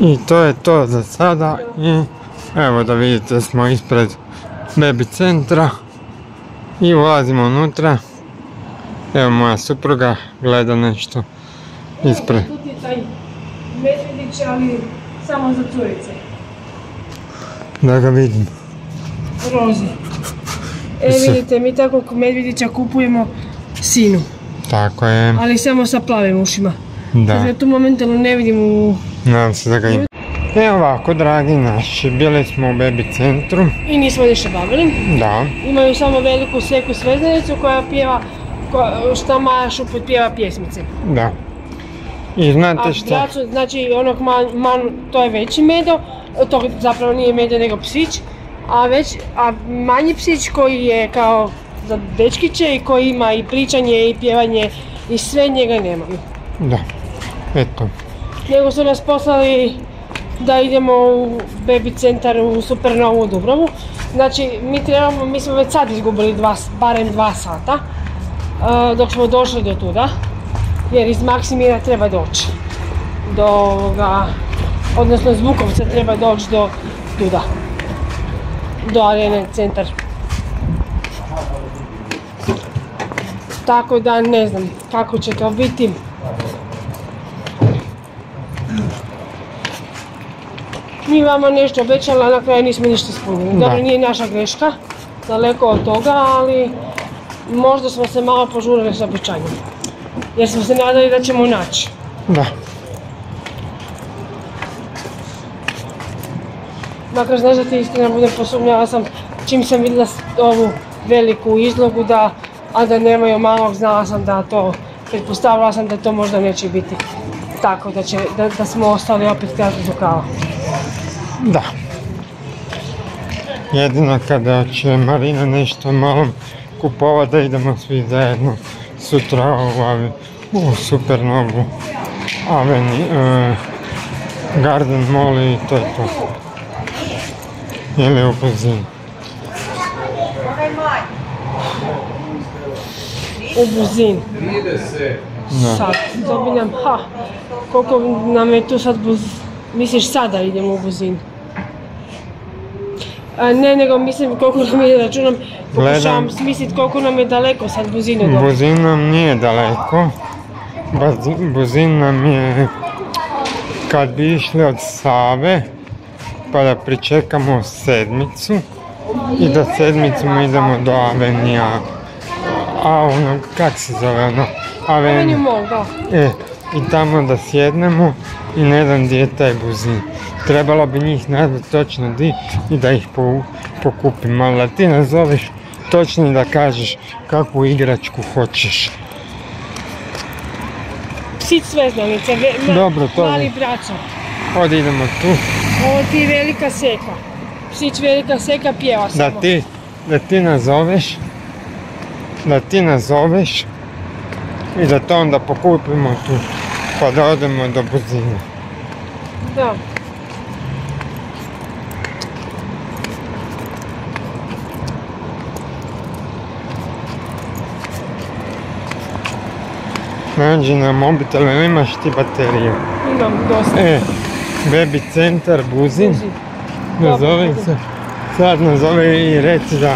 i to je to za sada i evo da vidite smo ispred baby centra i ulazimo unutra. Evo moja supruga gleda nešto ispred. Tu ti taj medvjedić, ali samo za curice. Da ga vidim. Rozi. E vidite, mi takvog medvjedića kupujemo sinu, Tako je, ali samo sa plavim ušima. da. Sad ja tu momentalno ne vidim u... Nadam se da ga ima. E ovako, dragi naši, bili smo u baby centru. I nismo ništa bavili. Da, Imaju samo veliku seku sveznanicu koja pjeva, ko- šta Maja Šuput pjeva pjesmice. da. I A znate šta? bracu, znači onog man, man- to je veći medo, to zapravo nije medo nego psić, a, već, a manji psić koji je kao za dečkiće i koji ima i pričanje i pjevanje i sve njega nemaju. Da, eto. Nego su nas poslali da idemo u baby centar u Supernovu u Dubrovu. Znači, mi trebamo, mi smo već sad izgubili dva, barem dva sata uh, dok smo došli do tuda. Jer iz Maksimira treba doći do ovoga, odnosno iz Vukovca treba doći do tuda. Do arene centar. Tako da ne znam kako će to biti. Mi vama nešto obećali, a na kraju nismo ništa ispunili. Da. Dobro, nije naša greška, daleko od toga, ali možda smo se malo požurili s obećanjem. Jer smo se nadali da ćemo naći. Da, Makar znaš da ti istina budem posumnjala sam čim sam vidjela ovu veliku izlogu da, a da nemaju malog, znala sam da to, pretpostavila sam da to možda neće biti tako, da, smo ostali opet kratko rukava. da. Jedino kada će Marina nešto malo kupovat da idemo svi zajedno sutra u, avi- u Supernovu e, Garden Mall i to je to. Ili u Buzinu. U Buzin. Da. Sad, dobi nam, ha, koliko nam je tu sad buz... Misliš sada idemo u Buzin? A ne, nego mislim koliko nam je, računam, pokušavam Gledam. smisliti koliko nam je daleko sad Buzinu do... Buzin nam nije daleko. Buzin nam je kad bi išli od Save pa da pričekamo sedmicu i da sedmicom idemo do Avenija. A ono, kak se zove ono? Avenija. Mall, da. E, i tamo da sjednemo i ne znam gdje je taj buzin. Trebalo bi njih nazvati točno di i da ih po, pokupimo, ali ti nazoveš točno da kažeš kakvu igračku hoćeš. Psić je. mali braco. Od idemo tu, Ovo ti je velika seka. Psić velika seka pjeva da samo. ti, da ti nazoveš, da ti nazoveš i da to onda pokupimo tu, pa da odemo do buzina. Da. Nađi na mobitel, ili imaš ti bateriju. Imam dosta. E, baby centar buzin. Dobro. se, sad nazovi i reci da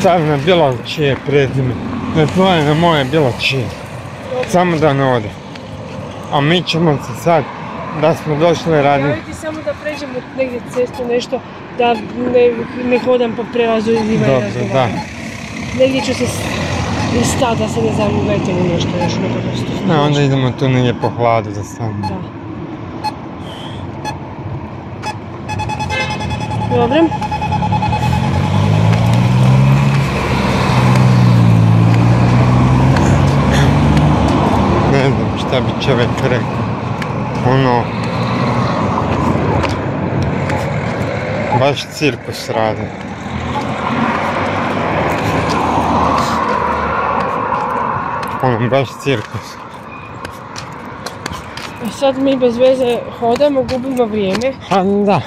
stavi na bilo čije prezime. Na tvoje, na moje, bilo čije. Samo da ne ode. A mi ćemo se sad, da smo došli raditi. Javiti samo da pređemo negdje cestu nešto, da ne, ne hodam po prelazu i ima i Dobro, da. razgovaram. Negdje ću se i stati da se ne zavuvetim u nešto još nekako što A onda idemo tu negdje po hladu za sam. Da. Dobro. Ne znam šta bi čovjek rekao. Ono... Baš cirkus radi. Ono, baš cirkus. I sad mi bez veze hodamo, gubimo vrijeme. Ha, da.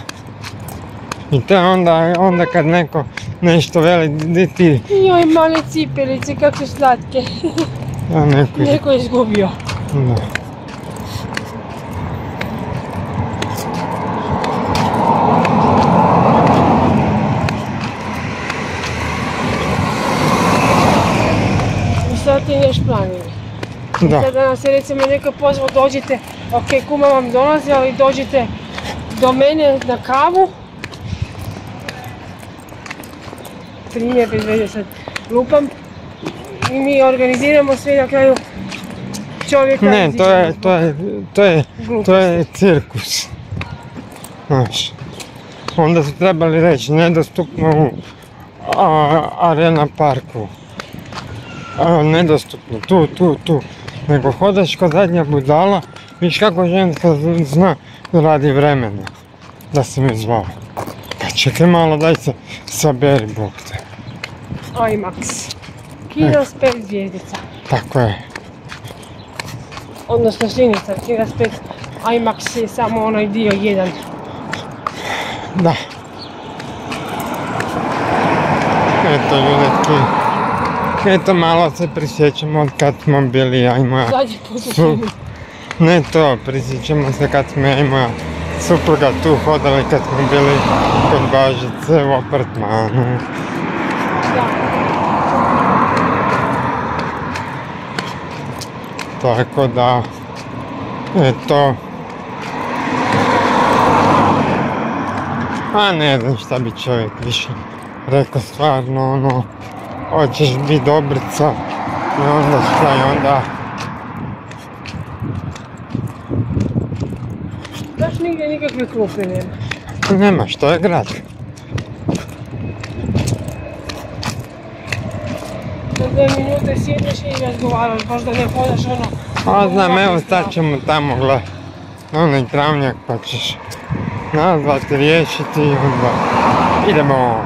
I to je onda, onda kad neko nešto veli, di ti, Joj, male cipelice, kako su slatke. a neko je, Neko je izgubio. da. I sad ti ideš planini. Da, Sada nas je recimo neko pozvao dođite, ok, kuma vam dolazi, ali dođite do mene na kavu. Primjer, bez veze sad lupam. I mi organiziramo sve na kraju čovjeka ne, to je, to je, to je, to je cirkus. Znaš, onda su trebali reći nedostupno u a, Arena parku. A, nedostupno, tu, tu, tu. Nego hodaš kod zadnja budala, viš kako ženska zna da radi vremena. Da si me zvao. Čekaj malo, daj se saberi, Bog te. IMAX. Kino s pet zvijezdica. Tako je. Odnosno slinica, Kino s pet. IMAX je samo onaj dio jedan. Da. Eto ljudeki. Eto malo se prisjećamo od kad smo bili ja i moja... Zadnji put. Ne to, prisjećamo se kad smo ja i moja supruga tu hodali kad smo bili kod Bažice u apartmanu. Tako da, eto. A ne znam šta bi čovjek više rekao stvarno ono, hoćeš biti dobrica i onda šta i onda, Baš nigdje nikakve klupe nema. nema što je grad. Za dve minute sjedneš i razgovaraš, baš da ne hodaš ono... A znam, evo sad ćemo tamo gledat onaj travnjak pa ćeš nazvati, riješiti i onda idemo.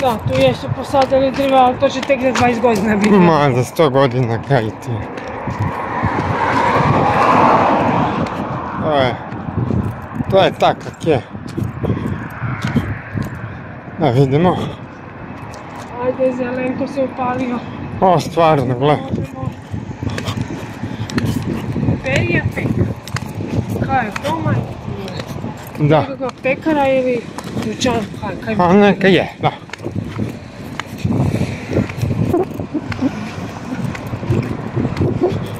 Da, tu jesu posadili drva, ali to će tek za 20 godina biti. Ma, za sto godina kaj ti. To je, to je tak kak je. Da vidimo. Ajde, zelenko se upalio. O, stvarno, gle. Perija peka. Kaj je to? Da. Nekakva pekara ili dućan? Kaj, kaj? A neka je, da.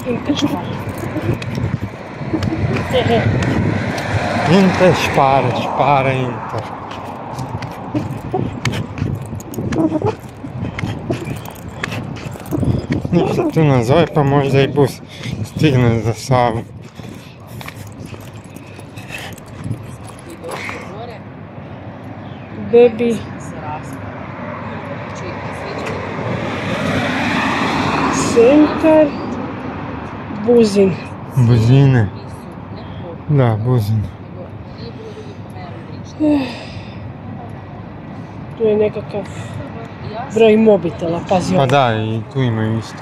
Interšpar. Hehe. Inter špare, špare Inter. Ništa tu nazove pa možda i bus stigne za Savu. Baby centar Buzin. Buzine. Da, buzine. Tu je nekakav broj mobitela, pazi Pa da, i tu imaju isto.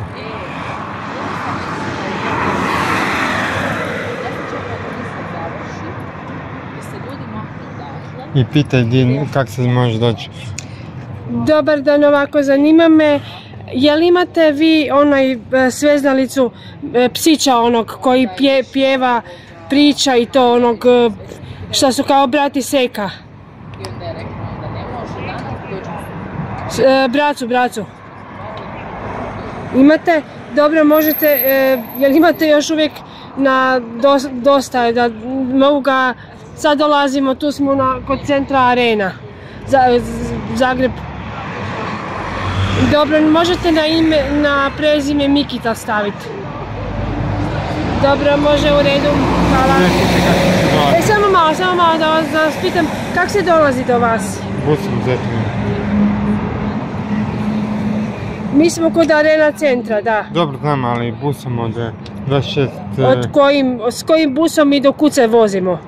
I pitaj di, kak se može doći. Dobar dan, ovako zanima me, jel imate vi onaj e, sveznalicu e, psića onog koji pje, pjeva, priča i to onog e, šta su kao brati seka? I onda je da ne može danas bracu, bracu. Imate? Dobro, možete, e, jel imate još uvijek na dos- dosta, da mogu ga, sad dolazimo, tu smo kod centra arena, Zagreb. Dobro, možete na ime, na prezime Mikita staviti. Dobro, može u redu, hvala. E, samo malo, samo malo da vas, da vas pitam, kako se dolazi do vas? Busom zetim. Mi smo kod arena centra, da. Dobro znam, ali busom od eh, 26... eh, Od kojim, s kojim busom i do kud se vozimo?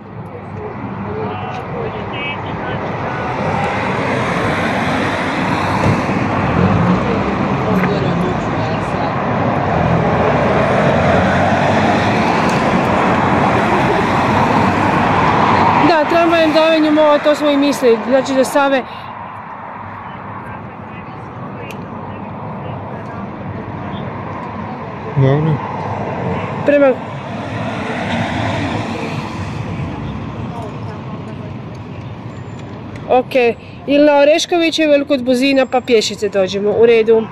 To, to smo i mislili. Znači do Save Dobro. prema... Ok, ili na Oreškovićevo ili kod Buzina pa pješice dođemo, u redu.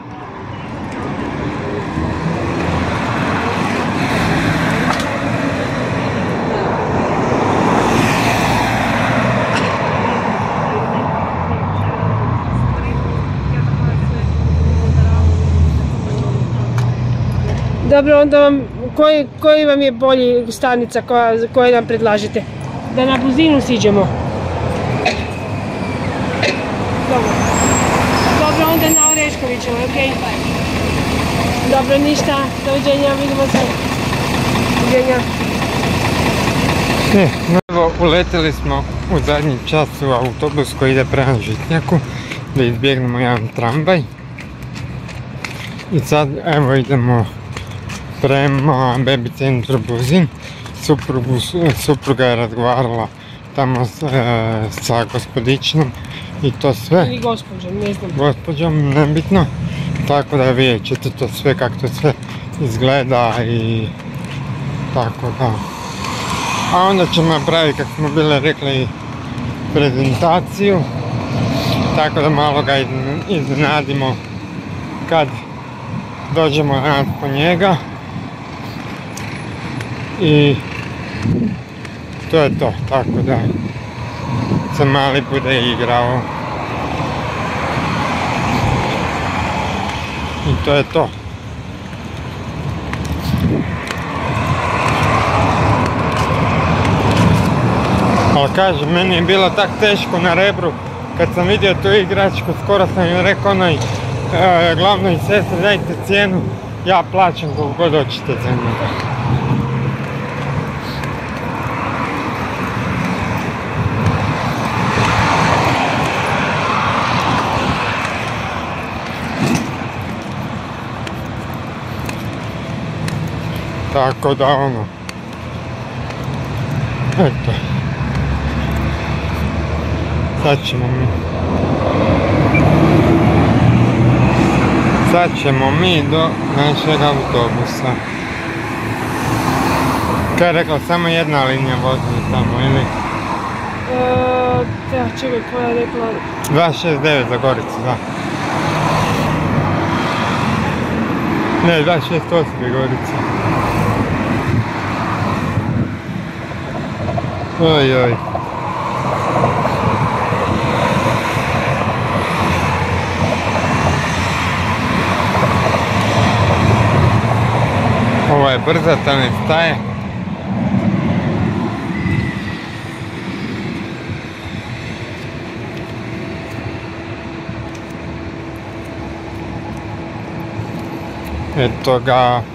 Dobro, onda vam, koji, koji vam je bolji stanica koja, nam predlažete? Da na Buzinu siđemo. Dobro. Dobro, onda na Oreškovićevo, okej. Dobro, ništa, doviđenja, vidimo se. Doviđenja. E, evo, uletili smo u zadnji čas u autobus koji ide prema Žitnjaku da izbjegnemo jedan tramvaj. I sad evo idemo prema baby centru Buzin. Suprugu, supruga je razgovarala tamo s- e, sa gospodičnom i to sve. Ili gospođo, ne znam. gospođom, nebitno. Tako da vidjet ćete to sve kako to sve izgleda i tako da. A onda ćemo napraviti kako smo bile rekli prezentaciju. Tako da malo ga izn- iznenadimo kad dođemo po njega. I to je to, tako da se mali bude igrao. I to je to. Ali kažem, meni je bilo tak teško na rebru kad sam vidio tu igračku, skoro sam im rekao onoj e, glavnoj sestri dajte cijenu, ja plaćam koliko god za njega. Tako da ono. Eto. Sad ćemo mi. Sad ćemo mi do našeg autobusa. Kaj je rekao, samo jedna linija vozi tamo ili? E, da, čekaj, koja je rekla... 269 za Goricu, da. Ne, 268 je Gorica. Oj, oj. Ovo je brza, ta ne staje. Eto ga.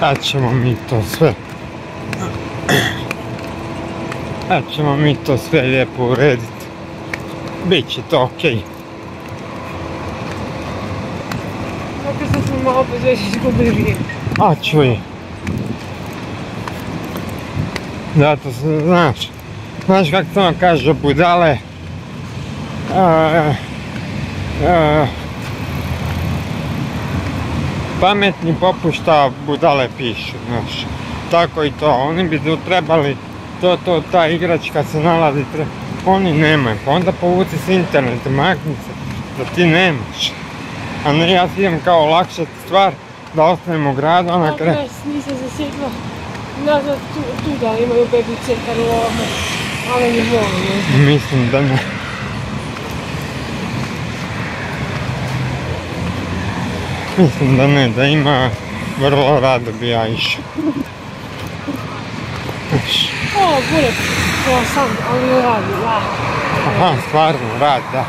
Sad ćemo mi to sve. Sad ćemo mi to sve lijepo urediti. Biće to okej. Kako sad smo malo već izgubili. A čuj. Zato se, znaš, znaš kako to kažu budale, a, a, pametni popušta, budale pišu, znaš. Tako i to, oni bi trebali, to, to, ta igračka se nalazi, tre- oni nemaju, pa onda povuci s interneta, makni se, da ti nemaš. A ne, ja si idem kao olakšati stvar, da ostanem u gradu, a na kraju... Opet nisam se sjetila. Nazad tu, tu da imaju baby centar u ovome. Ali ne volim. Mislim da ne. Mislim da ne, da ima vrlo rado bi ja išao. Znaš, O, bude croissant, ali ne radi, da. Aha, stvarno, rad, da. Da,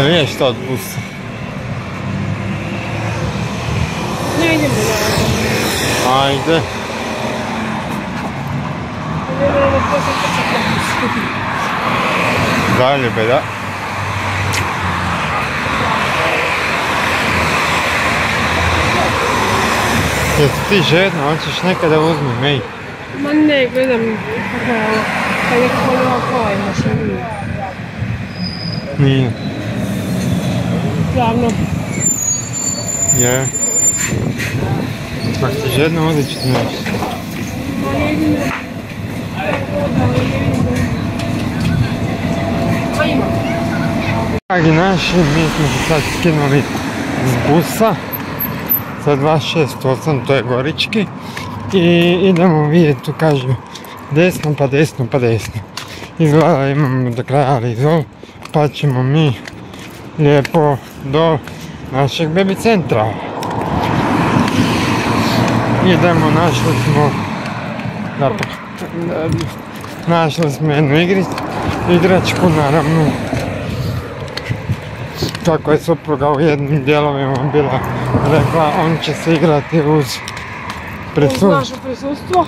radi, idemo na Ajde. Zaljube, da. Jesi ti žedna, hoćeš nekada uzmi mej? Ma ne, gledam kako je ovo. Kad je kako ova kola ima se vidi. Nije. Glavno, Je. Ako ne vidim. Ma ima. Dragi naši, mi smo se sad skinuli s busa sa 268, to je Gorički i idemo vidjeti, tu kažu desno pa desno pa desno. Izgleda da imamo do kraja Rizol, pa ćemo mi lijepo do našeg baby centra. Idemo, našli smo da, našli smo jednu igračku naravno kako je supruga u jednim dijelovima bila rekla, on će se igrati uz Uz prisutstvo. naše prisustvo,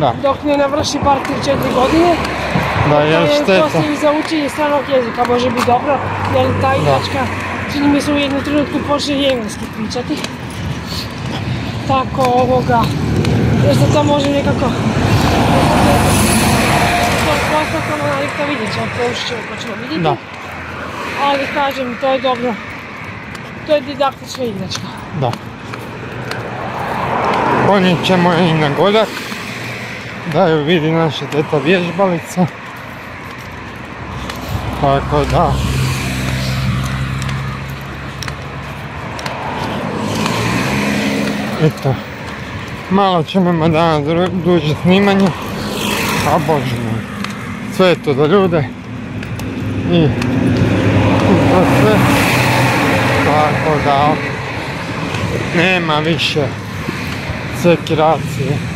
Da, dok ne navrši bar 3-4 godine. da To je šteta. poslije za učenje stranog jezika može biti dobro, jer ta igračka čini mi se u jednom trenutku počne i engleski pričati. Tako ovoga, jer se to može nekako postupno navikta vidjet ćemo, proučit ćemo pa ćemo vidjeti. Da, Ali kažem, to je dobro. To je didaktična igračka. da. Ponijet ćemo i na godak, da ju vidi naša teta vježbalica. Tako da. Eto, malo ćemo ima danas duže snimanje, a bože moj, sve je to za ljude. I, to sve, tako da nema više sekiracije.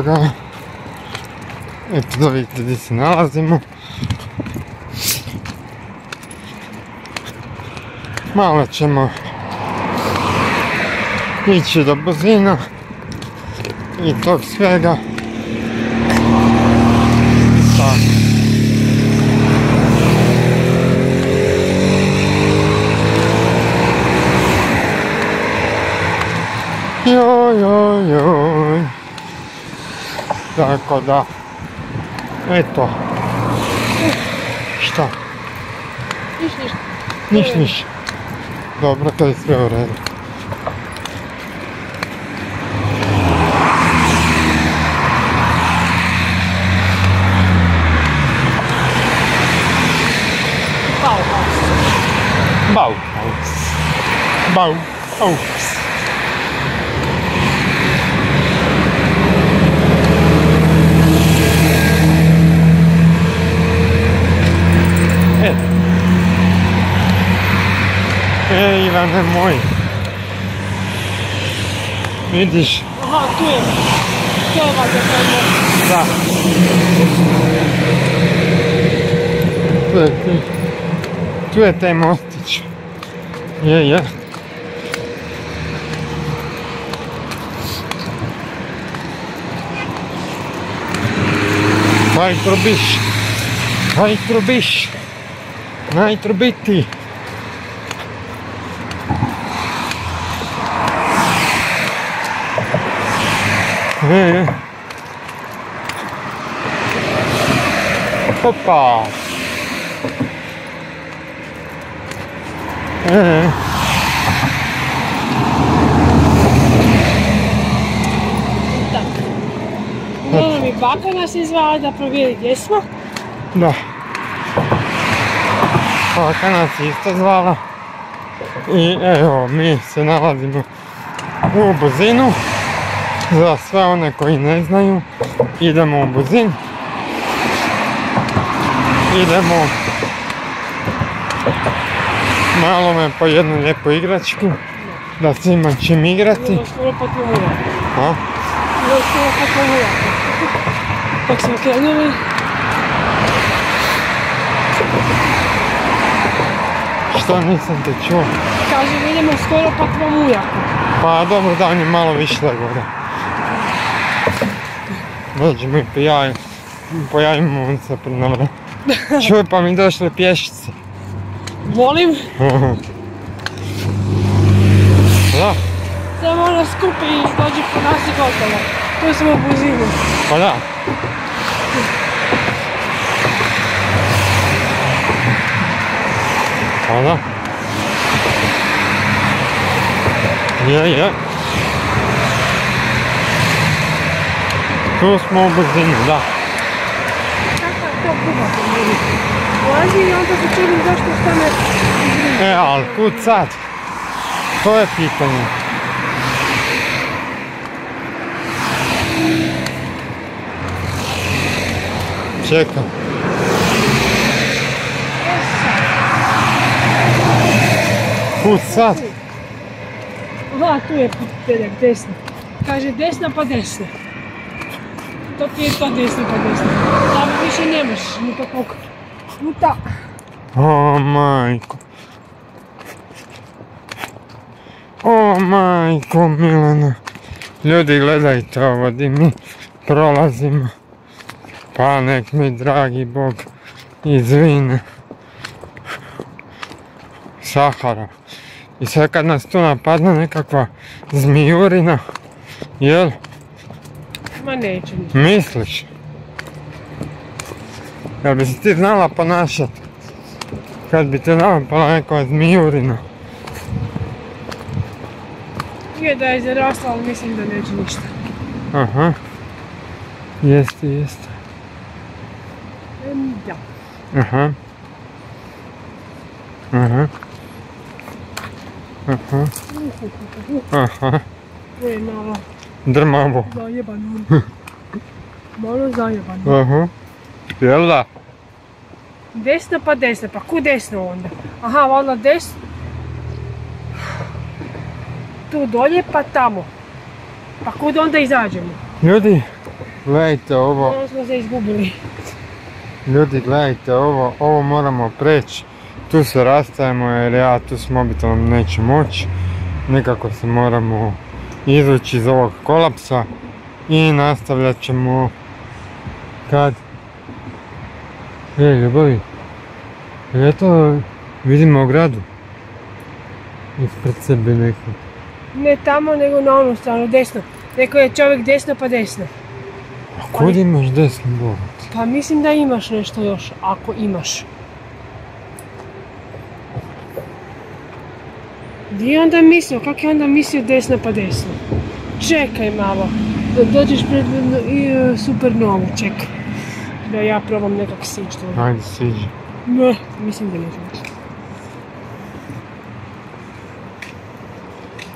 Ga. Eto da vidite gdje se nalazimo. Malo ćemo ići do buzina i tog svega. Tako da, eto. Šta? Niš, ništa. Niš, niš. Dobro, to je sve u redu. Bauhaus. Bauhaus. Bauhaus. Ivane moj. Vidiš, Aha, tu je. To je valjda taj most. da. Tu je, tu, je taj mostić. Je, je. Najtro biš. Najtro biš. Najtro biti. E, e. Opa. E. Uglavnom mi baka nas izvala da provjeri gdje smo. Da. Baka nas je isto zvala. I evo, mi se nalazimo u Buzinu. Za sve one koji ne znaju, idemo u Buzin. Idemo malo me po jednu lijepu igračku da s ima čim igrati. A? Pak smo krenuli. Što nisam te čuo? Kaže, idemo skoro pa tvom ujaku. Pa dobro da on je malo više gore. Dođemo i pojavimo, pojavimo se pred nama. Čuj pa mi došle pješice. Volim, Da, samo ona skupi i dođe po nas i gotovo. Tu smo u blizini. pa da. Pa da. Je, je. Tu smo u blizini, da. Je to i onda se čudim zašto E, ali kud sad? To je pitanje. Čekam. Kud sad? Aha, tu je pedak, desno. Kaže desna pa desna. To ti je to desno pa desno. Tamo više nemaš nikakvog puta. O majko. O majko Milana. Ljudi gledajte ovo di mi prolazimo. Pa nek mi dragi Bog izvine. Sahara. I sad kad nas tu napadne nekakva zmijurina, jel? Ma neće ništa. Misliš? Jel bi se ti znala ponašat? Kad bi te napala neka zmijurina? Je da je zarasla, ali mislim da neće ništa. Aha. Jeste, jeste. Da. Aha. Aha. Aha. Aha. To je malo Drmavo. zajebano. Malo zajebano. Aha. Jel da? Desno pa desno, pa kud desno onda? Aha, valjda desno. Tu dolje pa tamo. Pa kud onda izađemo? Ljudi, gledajte ovo. Ono smo se izgubili. Ljudi, gledajte ovo, ovo moramo preći. Tu se rastajemo jer ja tu s mobitelom neću moći. Nekako se moramo izvući iz ovog kolapsa i nastavljat ćemo kad... E, ljubavi, eto vidimo gradu. Ispred sebe neku. Ne tamo, nego na onu stranu, desno. Rekao je čovjek desno pa desno. A kud imaš desni bog? Pa mislim da imaš nešto još, ako imaš. Di je onda mislio? Kak je onda mislio desno pa desno? Čekaj malo. Do- dođeš pred i, e, supernovu, čekaj. Da ja probam nekak sići tu. Ajde, siđi. Ne, mislim da neću.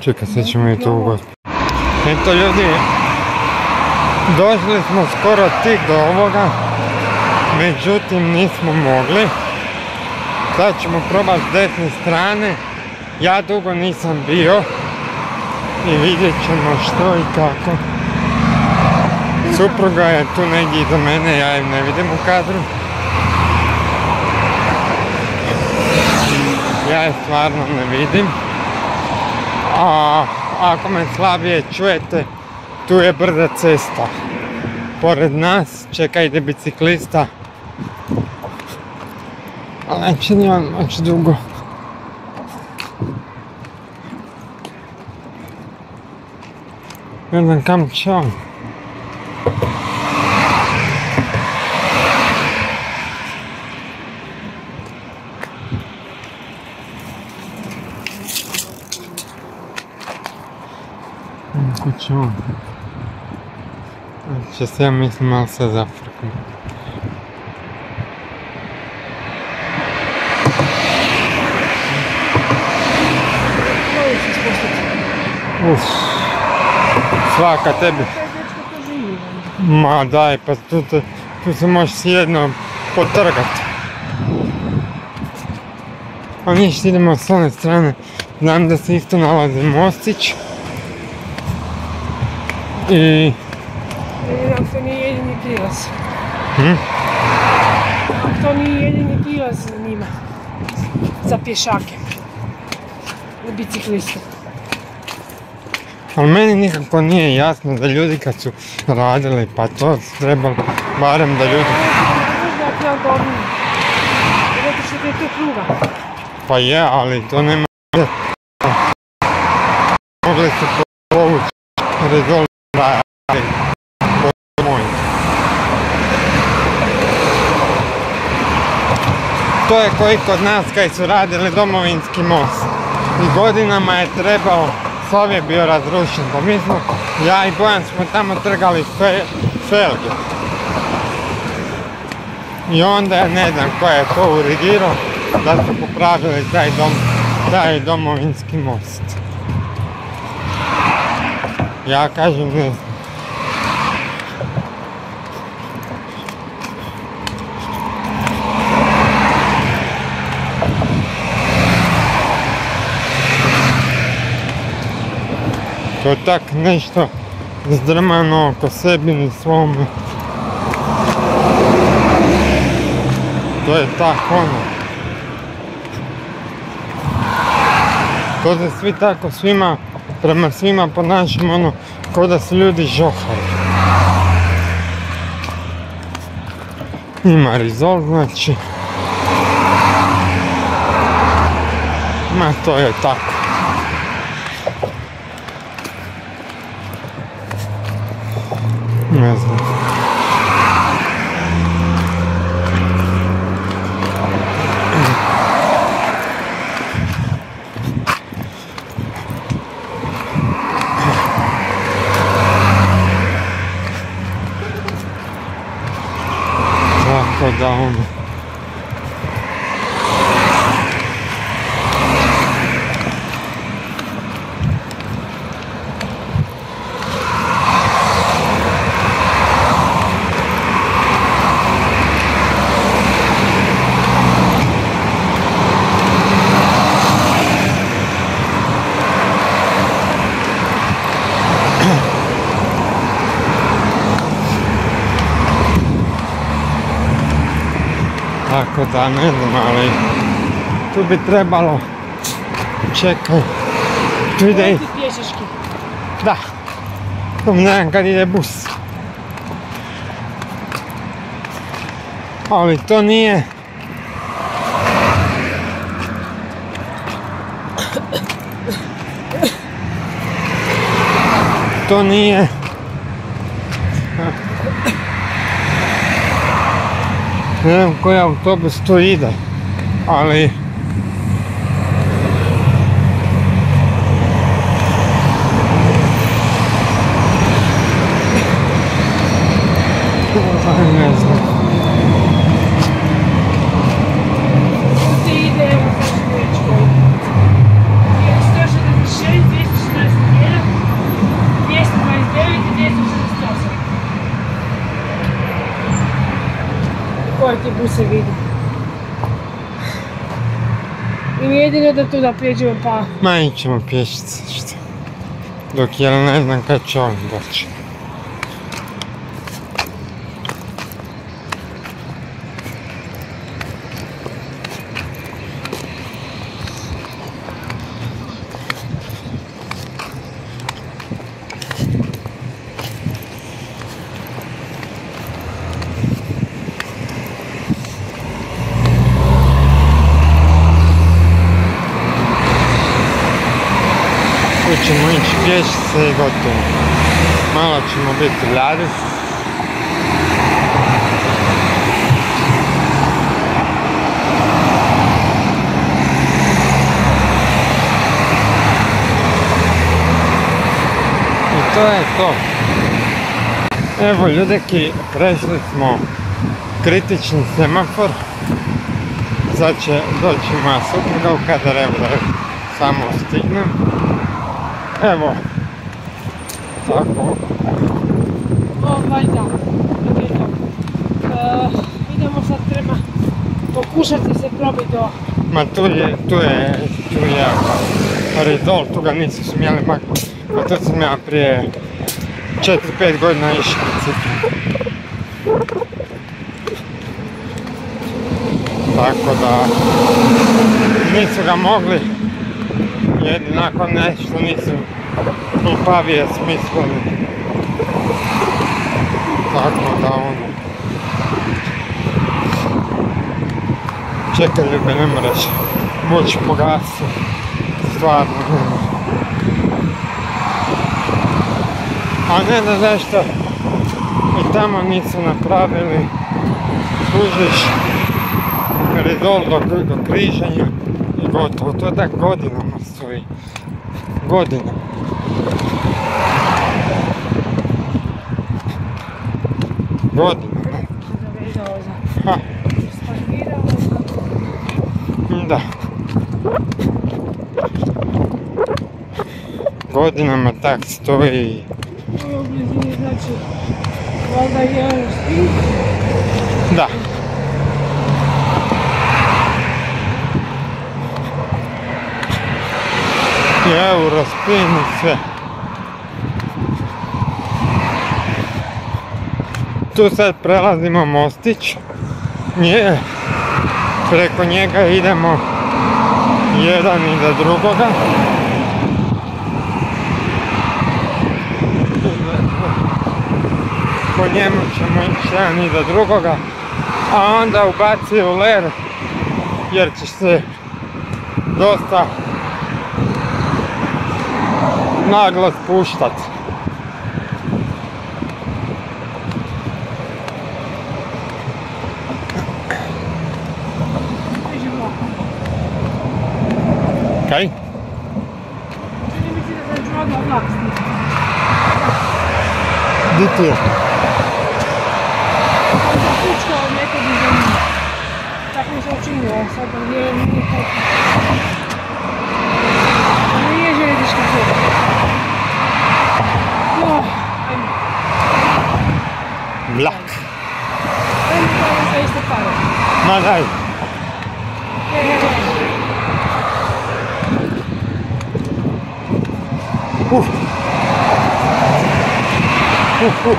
Čekaj, sad ćemo i to ugostiti. Eto ljudi, došli smo skoro tik do ovoga, međutim nismo mogli. Sad ćemo probati s desne strane, ja dugo nisam bio i vidjet ćemo što i kako. Supruga je tu negdje iza mene, ja je ne vidim u kadru. Ja je stvarno ne vidim. A ako me slabije čujete, tu je brda cesta. Pored nas čeka ide biciklista. Ali neće ni on moći dugo. Ne znam kam će on. Kako će on? Će se ja mislim malo sad zafrkam. Mogu se spustiti. Uf. Svaka tebi. Ma daj, pa tu, tu se možeš jedno potrgat. A ništa, idemo s one strane. Znam da se isto nalazi mostić. I... Ako to nije jedini prilaz. Hm? To nije jedini prilaz za njima. za pješake i bicikliste. Ali meni nikako nije jasno da ljudi kad su radili pa to trebalo barem da ljudi... Pa je, ali to nema... Mogli su povući rezolv kraja, ali to je koji kod nas kad su radili domovinski most. I godinama je trebao, Sov je bio razrušen, pa mi smo, ja i Bojan smo tamo trgali fe, felge. I onda ne znam ko je to urigirao da su popravili taj dom, taj domovinski most. Ja kažem ne znam. Je tak nešto zdrmano oko sebi ni svome. To je tak ono. To se svi tako svima, prema svima ponašamo ono, ko da su ljudi žohari. Ima rizol, znači. Ma to je tako. Ne znam. Tako da ono. Tako da ne znam, ali tu bi trebalo čekaj. Tu ide, pješački. da. Tu ne kad ide bus. Ali to nije To nije Ne znam koji autobus to ide, ali... Ti buse vidi? Ili jedino da tu da prijeđemo pa... Ma ićemo pješice, što? Dok jel ne znam kad će on doći. Tu ćemo ići pješice i gotovo. Malo ćemo biti u ljadu. I to je to. Evo ljudeki, prešli smo kritični semafor. Sad će doći moja supruga u kadar evo da samo stignem. Evo. Tako. Ovaj da, to je to. E, idemo sad treba pokušati se probiti do... Ma tu je, tu je, tu je Rizol, tu ga nisu smjeli maknuti. Pa tu sam ja prije 4-5 godina išao. Tako da nisu ga mogli jednako nešto nisu glupavije smislili. Tako da ono... Čekaj ljube, ne moraš moći po gasu. Stvarno. A ne da zašto i tamo nisu napravili kužiš redol do, križanja gotovo. To da godinama stoji. Ha, Stagirao za... da. Godinama tak stoji. Ovo blizini znači... Valjda je ono spin. Da. I sve. Tu sad prelazimo mostić. Nje, preko njega idemo jedan i do drugoga. Po njemu ćemo ići jedan i do drugoga, a onda ubaci u ler, jer će se dosta Stiže vlak. Kaj? Čini mi se da sam vlak stiže. Di ti je? Sam se pučkao nekad iza njih. Tako mi se učinilo, sad da nije nije tako. Nije željeznička cesta. No, ajmo. Vlak. Ajmo tamo sa iste pare. Ma daj. Uf. Uf, uf.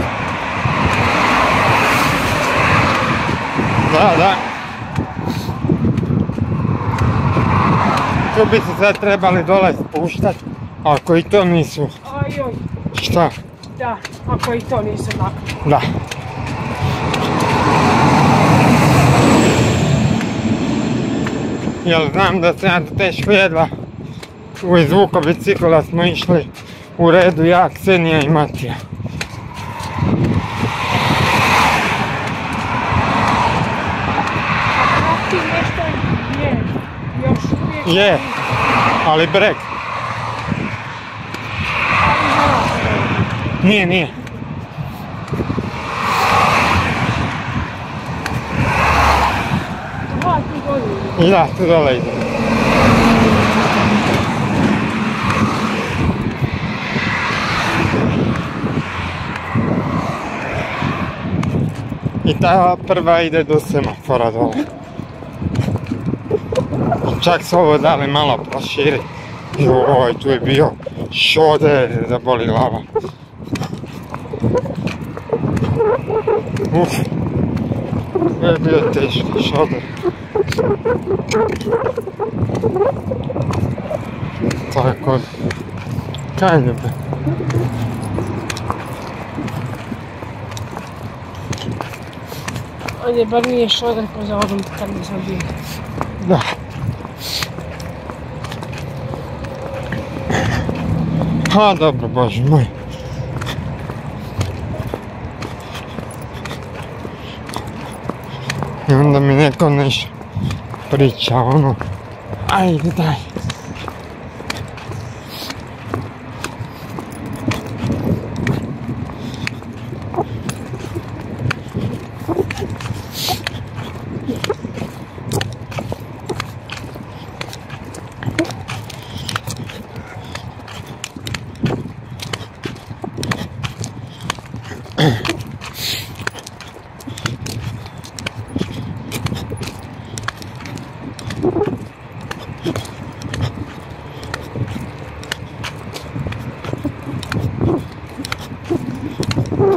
Da, da. Tu bi se sad trebali dole spuštat, ako i to nisu. Ajoj, Šta? da, ako i to nisu makli. Da. Jel znam da sam ja teško jedva u izvuko bicikla smo išli u redu ja, Ksenija i Matija. Je. Ali brek. Nije, nije. Dva, tri godine. I da, tu dole ide. I ta prva ide do semafora dole. Čak su ovo dali malo proširi. Joj, tu je bio šode da boli glava. Uf. To je bio teški šoder. Tako. Kaj ljube? On je bar nije šodar ko za ovom kad nisam bio. Da. Ha, dobro, bože moj. I onda mi neko nešto priča, ono, ajde daj.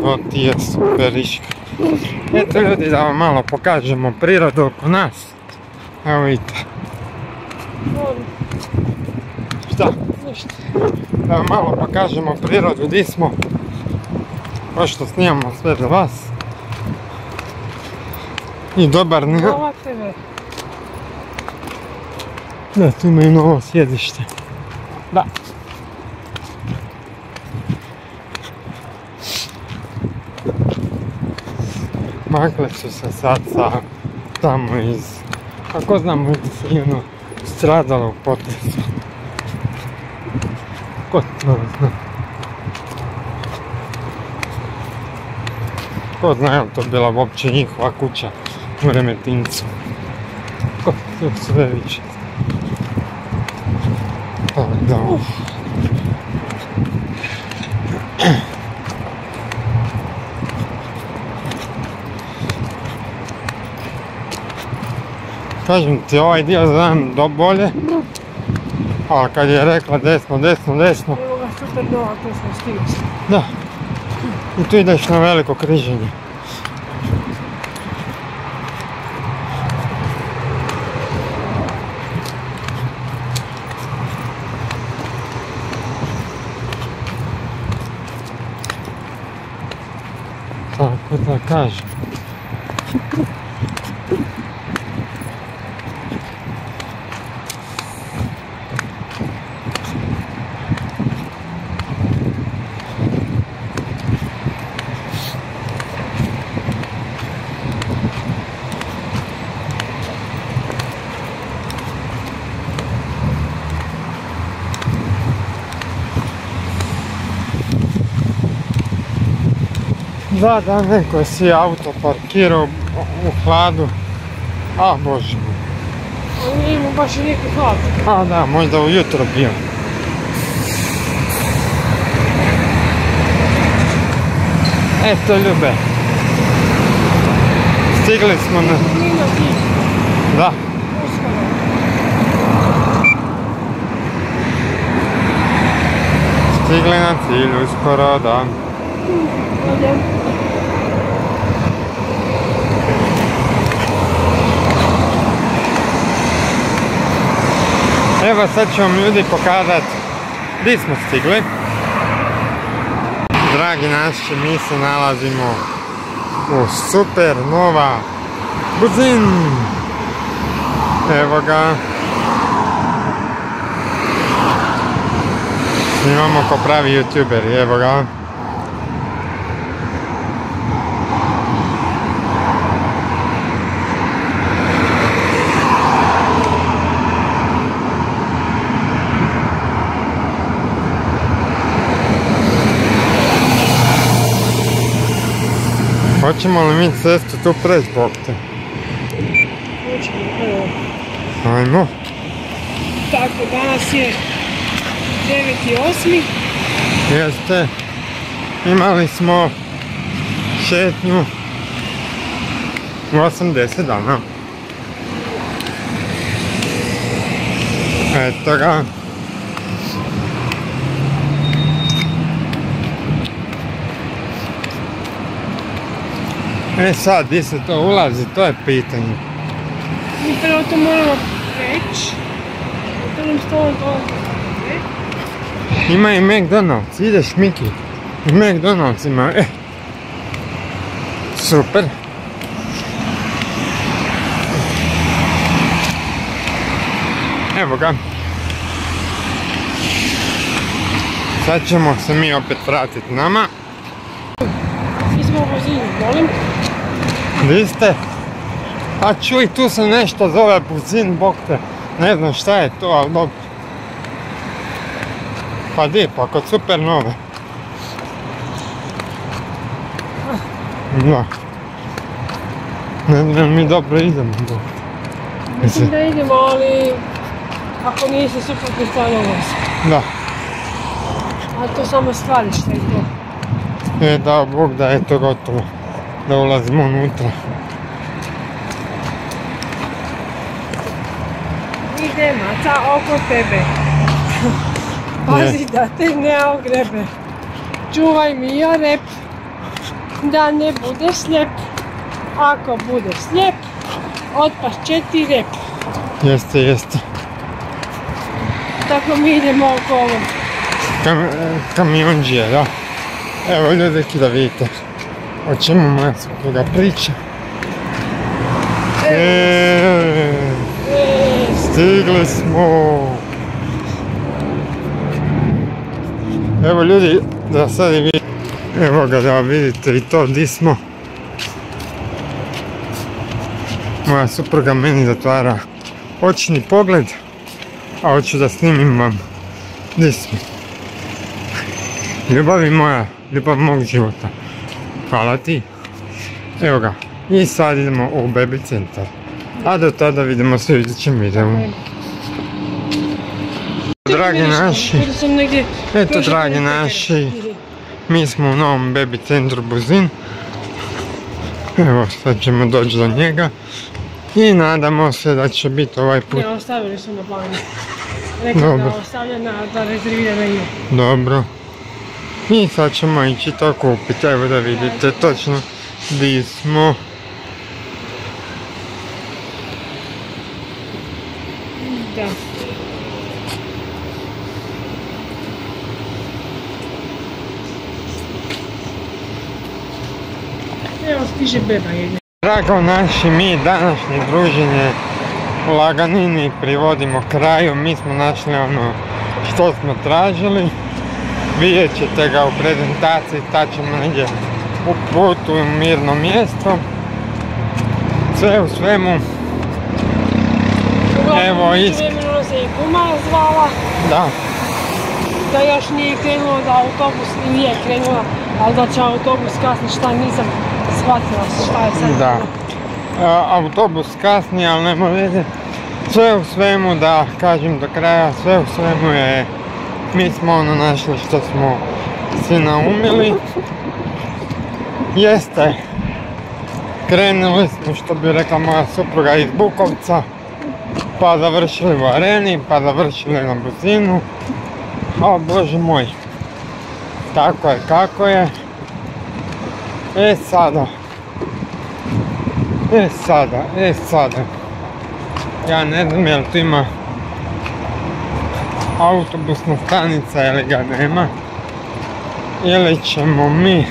To ti superiška. Eto ljudi da vam malo pokažemo prirodu oko nas. Evo vidite. Šta? Da malo pokažemo prirodu, di smo. Pošto snimamo sve za vas. I dobar ne... Da, tu ima i novo sjedište. Makle su se sad sa tamo iz, kako znamo iz stradalo u potresu. Ko to zna? Ko zna je to bila uopće njihova kuća u Remetincu? Ko to sve više Pa da. Kažem ti, ovaj dio znam do bolje. Ali kad je rekla desno, desno, desno, Evo ga, super nova, to smo stigli. da. I tu ideš na veliko križenje. Tako da kažem. Da, da, neko je si auto parkirao u hladu. A, bože. Ali nije imao baš i neki hlad. A, da, možda ujutro bio. Eto, ljube. Stigli smo na... Ti, Da, stigli na cilj uskoro, da. Ovdje. Evo sad ću vam ljudi pokazat gdje smo stigli. Dragi naši, mi se nalazimo u super nova Buzin. Evo ga. Snimamo ko pravi youtuber, evo ga. Hoćemo li mi cestu tu preći, bok te? Hoćemo, evo. Ajmo. Tako, danas je 9.8. Jeste. Imali smo šetnju 80 dana. Eto ga. E sad, gdje se to ulazi, to je pitanje. Mi prvo to moramo preći. Prvim stolom to preći. Ima i McDonald's, ideš Miki. I McDonald's ima, e. Super. Evo ga. Sad ćemo se mi opet vratiti nama. Mi smo u Buzinu, molim. Vi ste? A čuj, tu se nešto zove Buzin, bok te. Ne znam šta je to, ali dobro. Pa di, pa kod Supernove. Da. Ne znam, mi dobro idemo. bok. Mislim da idemo, ali ako nisi suprotno stavljamo vas. Da. A to samo stvarište i to. E, da, Bog da je to gotovo. Da ulazimo unutra. Ide maca oko tebe. Pazi da te ne ogrebe. Čuvaj mi jo rep. Da ne budeš slijep. Ako budeš slijep, otpas će ti rep. Jeste, jeste. Tako mi idemo oko ovo. Kam, kamionđija, da. Evo ljudi da vidite o čemu moja supruga priča. E, stigli smo. Evo ljudi, da sad i vidite, evo ga da vidite i to di smo. Moja supruga meni zatvara očni pogled, a hoću da snimim vam di smo. Ljubavi moja, ljubav mog života. Hvala ti. Evo ga. I sad idemo u baby centar. A do tada vidimo se u idućem videu. Dragi naši, Eto, dragi naši. Mi smo u novom baby centru Buzin. Evo, sad ćemo doći do njega. I nadamo se da će biti ovaj put Ne, ostavili su na planu. Dobro. da ostavljena, da rezervirana je. dobro. I sad ćemo ići to kupiti, evo da vidite točno di smo. Da. Evo stiže beba jedna. Drago naši, mi današnje druženje u Laganini privodimo kraju. Mi smo našli ono što smo tražili. Vidjet ćete ga u prezentaciji, tad ćemo negdje u putu u mirno mjesto. Sve u svemu, Evo, u is- međuvremenu se i kuma zvala, da, da još nije krenulo da autobus, nije krenula, ali da će autobus kasniti šta nisam shvatila šta je sad. da. A, autobus kasni, ali nema veze. Sve u svemu, da kažem do kraja, sve u svemu je, mi smo ono našli što smo si naumili. Jeste, krenuli smo, što bi rekla moja supruga, iz Bukovca, pa završili u areni, pa završili na brzinu. O bože moj, tako je kako je. E sada, E sada, e sada. Ja ne znam jel tu ima autobusna stanica ili ga nema. Ili ćemo mi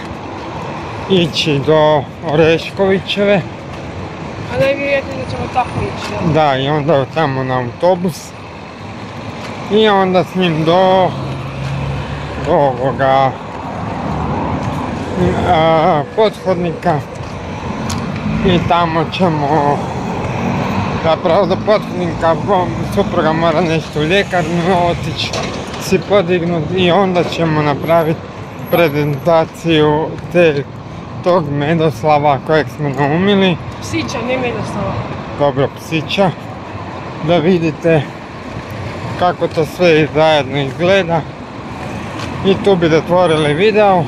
ići do Oreškovićeve. A najvjerojatnije da ćemo tako ići, jel? Da, i onda tamo na autobus. I onda s njim do, do ovoga a, pothodnika. I tamo ćemo zapravo do pothodnika supruga mora nešto u ljekarnu otići si podignuti i onda ćemo napraviti prezentaciju te, tog medoslava kojeg smo naumili. Psića, ne medoslava. dobro psića. Da vidite kako to sve zajedno izgleda. I tu bi zatvorili video.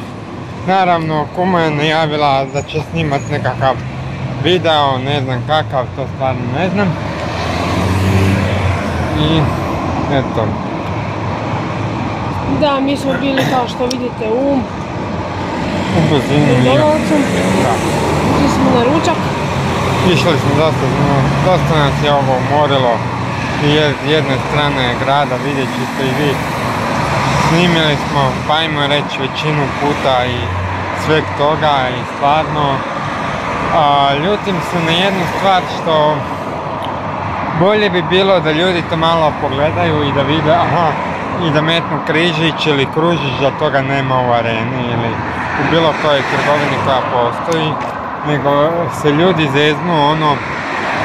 Naravno kuma je najavila da će snimat nekakav video ne znam kakav to stvarno ne znam i eto Da, mi smo bili kao što vidite u u buzinu i Dolovcu. da. Išli smo na ručak. Išli smo dosta, dosta nas je ovo umorilo i jedne strane grada, vidjet ćete i vi. Snimili smo, pa ajmo reći, većinu puta i sveg toga i stvarno a, ljutim se na jednu stvar što bolje bi bilo da ljudi to malo pogledaju i da vide, aha, i da metnu križić ili kružić da toga nema u areni ili u bilo kojoj trgovini koja postoji, nego se ljudi zeznu ono,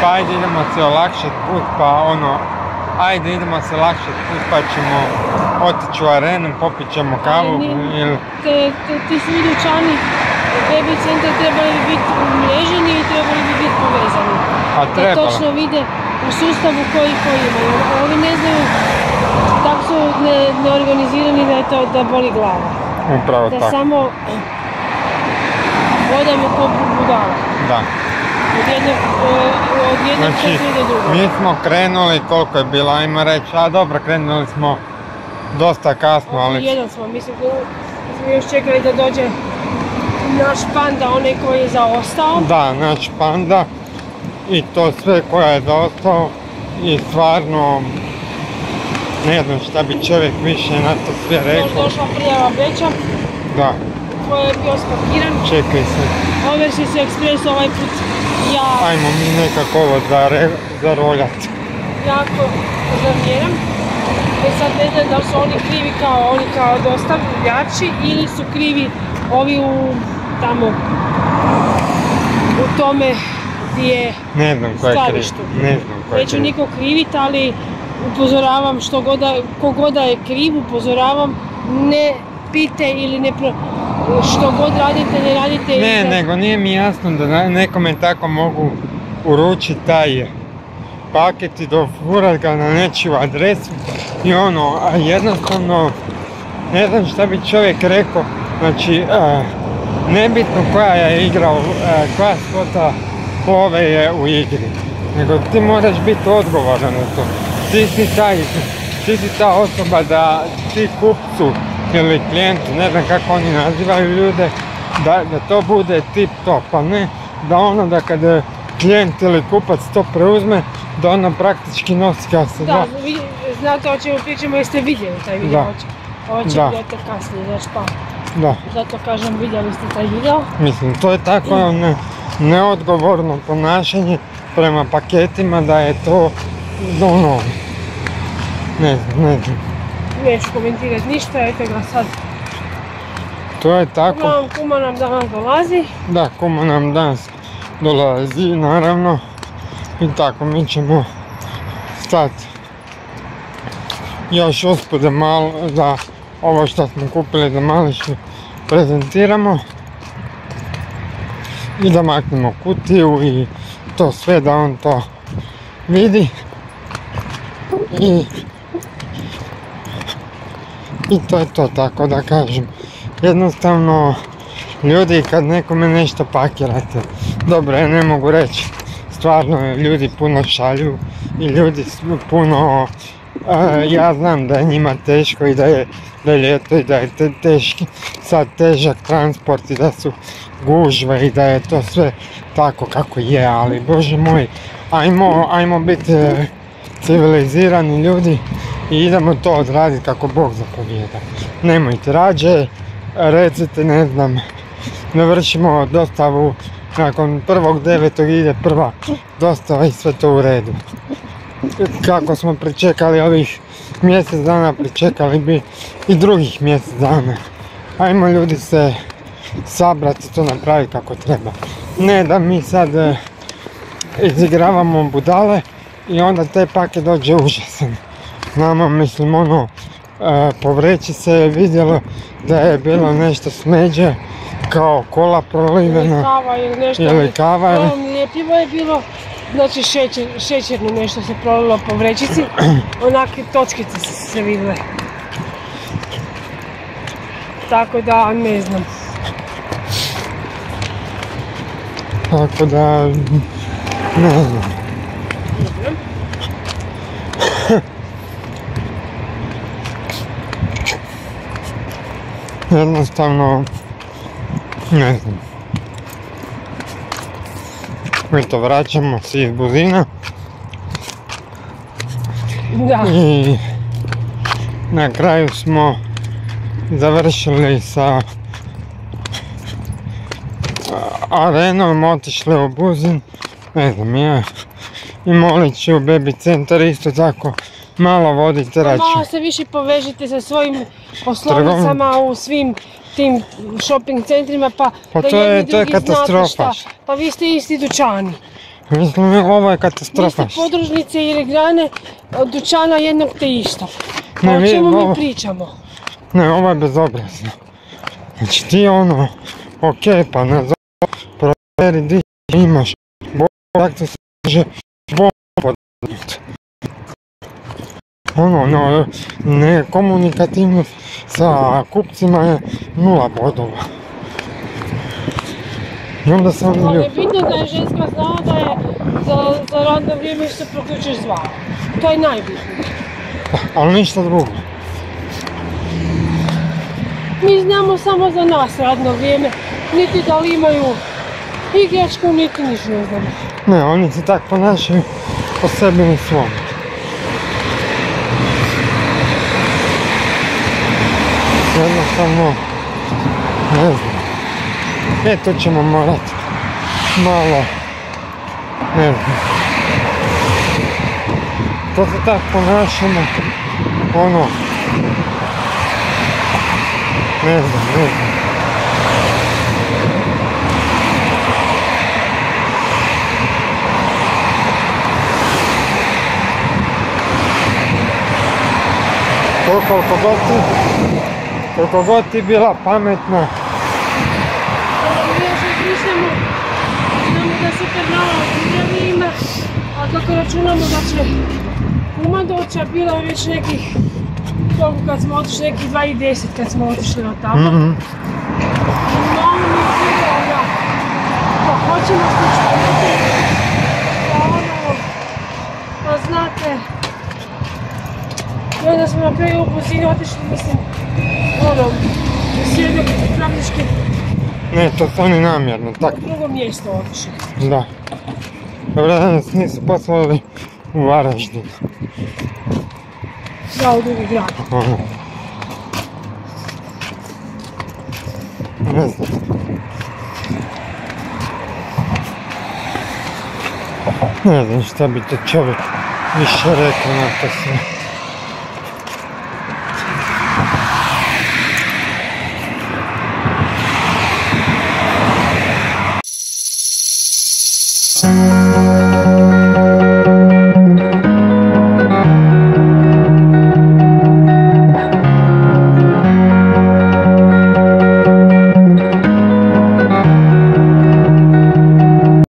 pa ajde idemo se olakšat put, pa ono, ajde idemo se olakšat put pa ćemo otići u arenu, popit ćemo kavu ili Te, te, ti svi dućani baby centar trebali bi biti umreženi i trebali bi biti povezani. a Da trebalo. točno vide u sustavu koji koji imaju. Ovi ne znaju, tako su ne- neorganizirani da je to da boli glava. Upravo Da tako, samo vodamo ko budala. da. Od jednog, od jednog Znači, do drugog. mi smo krenuli, koliko je bilo, ajmo reći, a dobro, krenuli smo dosta kasno, ali jedan smo, mislim da smo još čekali da dođe naš panda, onaj koji je zaostao. da, naš panda i to sve koja je zaostao i stvarno ne znam šta bi čovjek više na to sve Još rekao. došla prijava Beča, Da, koji je bio spakiran. čekaj se. Oversi se ekspres ovaj put ja Ajmo mi nekako ovo zare, zaroljat. jako zamjeram. E sad ne znam da su oni krivi kao oni kao dostavljači ili su krivi ovi u tamo u tome gdje je Ne znam ko je kriv. Ne znam ko je Neću nikog krivit, ali upozoravam što god da, kogod da je kriv, upozoravam, ne pite ili ne pro, što god radite, ne radite Ne, nego nije mi jasno da nekome tako mogu uručiti taj paket i dofurat ga na nečiju adresu i ono, a jednostavno ne znam šta bi čovjek rekao, znači e, nebitno koja je igra, e, koja svota love je u igri, nego ti moraš biti odgovoran na to. Ti si taj, ti si ta osoba da ti kupcu ili klijentu, ne znam kako oni nazivaju ljude, da, da to bude tip top, a ne da ono da kada klijent ili kupac to preuzme, da ono praktički nosi kao se Da, vi, znate o čemu pričamo, jeste vidjeli taj video, Da. ovo će, Da. gledati kasnije, znaš pa, Da, zato kažem vidjeli ste taj video. mislim, to je tako ne, neodgovorno ponašanje prema paketima da je to, ono, ne znam, ne znam. Neću komentirati ništa, eto ga sad. To je tako, Uglavnom kuma nam danas dolazi, da, kuma nam danas dolazi, naravno, i tako mi ćemo stati još usput da malo, da ovo što smo kupili malo još prezentiramo i da maknemo kutiju i to sve da on to vidi. I i to je to tako da kažem. Jednostavno ljudi kad nekome nešto pakirate dobro ja ne mogu reći stvarno ljudi puno šalju i ljudi puno ja znam da je njima teško i da je, da je ljeto i da je te, teški sad težak transport i da su gužve i da je to sve tako kako je, ali bože moj, ajmo, ajmo biti e, civilizirani ljudi i idemo to odraditi kako Bog zapovijeda. Nemojte rađe, recite ne znam, ne vršimo dostavu nakon prvog devetog ide prva dostava i sve to u redu. Kako smo pričekali ovih mjesec dana, pričekali bi i drugih mjesec dana. Ajmo ljudi se sabrati to napraviti kako treba. Ne da mi sad e, izigravamo budale i onda taj paket dođe užasan. Nama mislim ono e, po vreći se je vidjelo da je bilo nešto smeđe kao kola ili prolivena kava ili nešto. ili kava ili- Uglavnom, Ljepljivo je bilo, znači šećer, šećerno nešto se prolilo po vrećici, onake točkice su se vidjele. Tako da, ne znam. Tako da ne znam. Jednostavno ne znam. Mi to vraćamo se iz Buzina Da, i na kraju smo završili sa arenom, otišli u Buzin, ne znam ja, i molit ću u Baby Centar isto tako malo vodite malo račun. se više povežite sa svojim poslovnicama u svim tim shopping centrima pa, Pa da to je- jedni to je drugi znate katastrofa. šta. Pa vi ste isti dućani. Mislim, ovo je Vi katastrofa. ste podružnice ili grane od dućana jednog te istog. Pa Ne, o vi- čemu mi ovo- pričamo? Ne, ovo je bezobrazno. Znači ti ono, ok, pa ne provjeri di imaš, bo kako se može bombu podnijeti. Ono, no, ne, komunikativnost sa kupcima je nula bodova. I onda sam Ali je ljudi, bitno da je ženska znala da je za, za radno vrijeme što se proključeš zvala. To je najbitnije. ali ništa drugo. Mi znamo samo za nas radno vrijeme, niti da li imaju i grečku niti niš ne znam. Ne, oni se tako ponašaju po sebi i svom. Jednostavno, ne znam. E, to ćemo morati malo, ne znam. To se tako ponašamo, ono, ne znam, ne znam. Koliko god ti, koliko god ti bila pametna, Mi još razmišljamo, znamo da super nova obitelji ima, a kako računamo da će kuma doći, a bilo je već nekih, koliko kad smo otišli, nekih 2 i 10 kad smo otišli od tamo. Malo mi je bilo da, pa hoćemo pometi, pa ono, pa znate, i onda smo napravili u blizini otišli, mislim, ono, u sjedio praktički ne, to su oni namjerno, tak, u drugo mjesto otišli. da. Dobro da nas nisu poslali u Varaždin, Ja u drugi grad. ono. Ne znam. Ne znam šta bi to čovjek više rekao na to sve.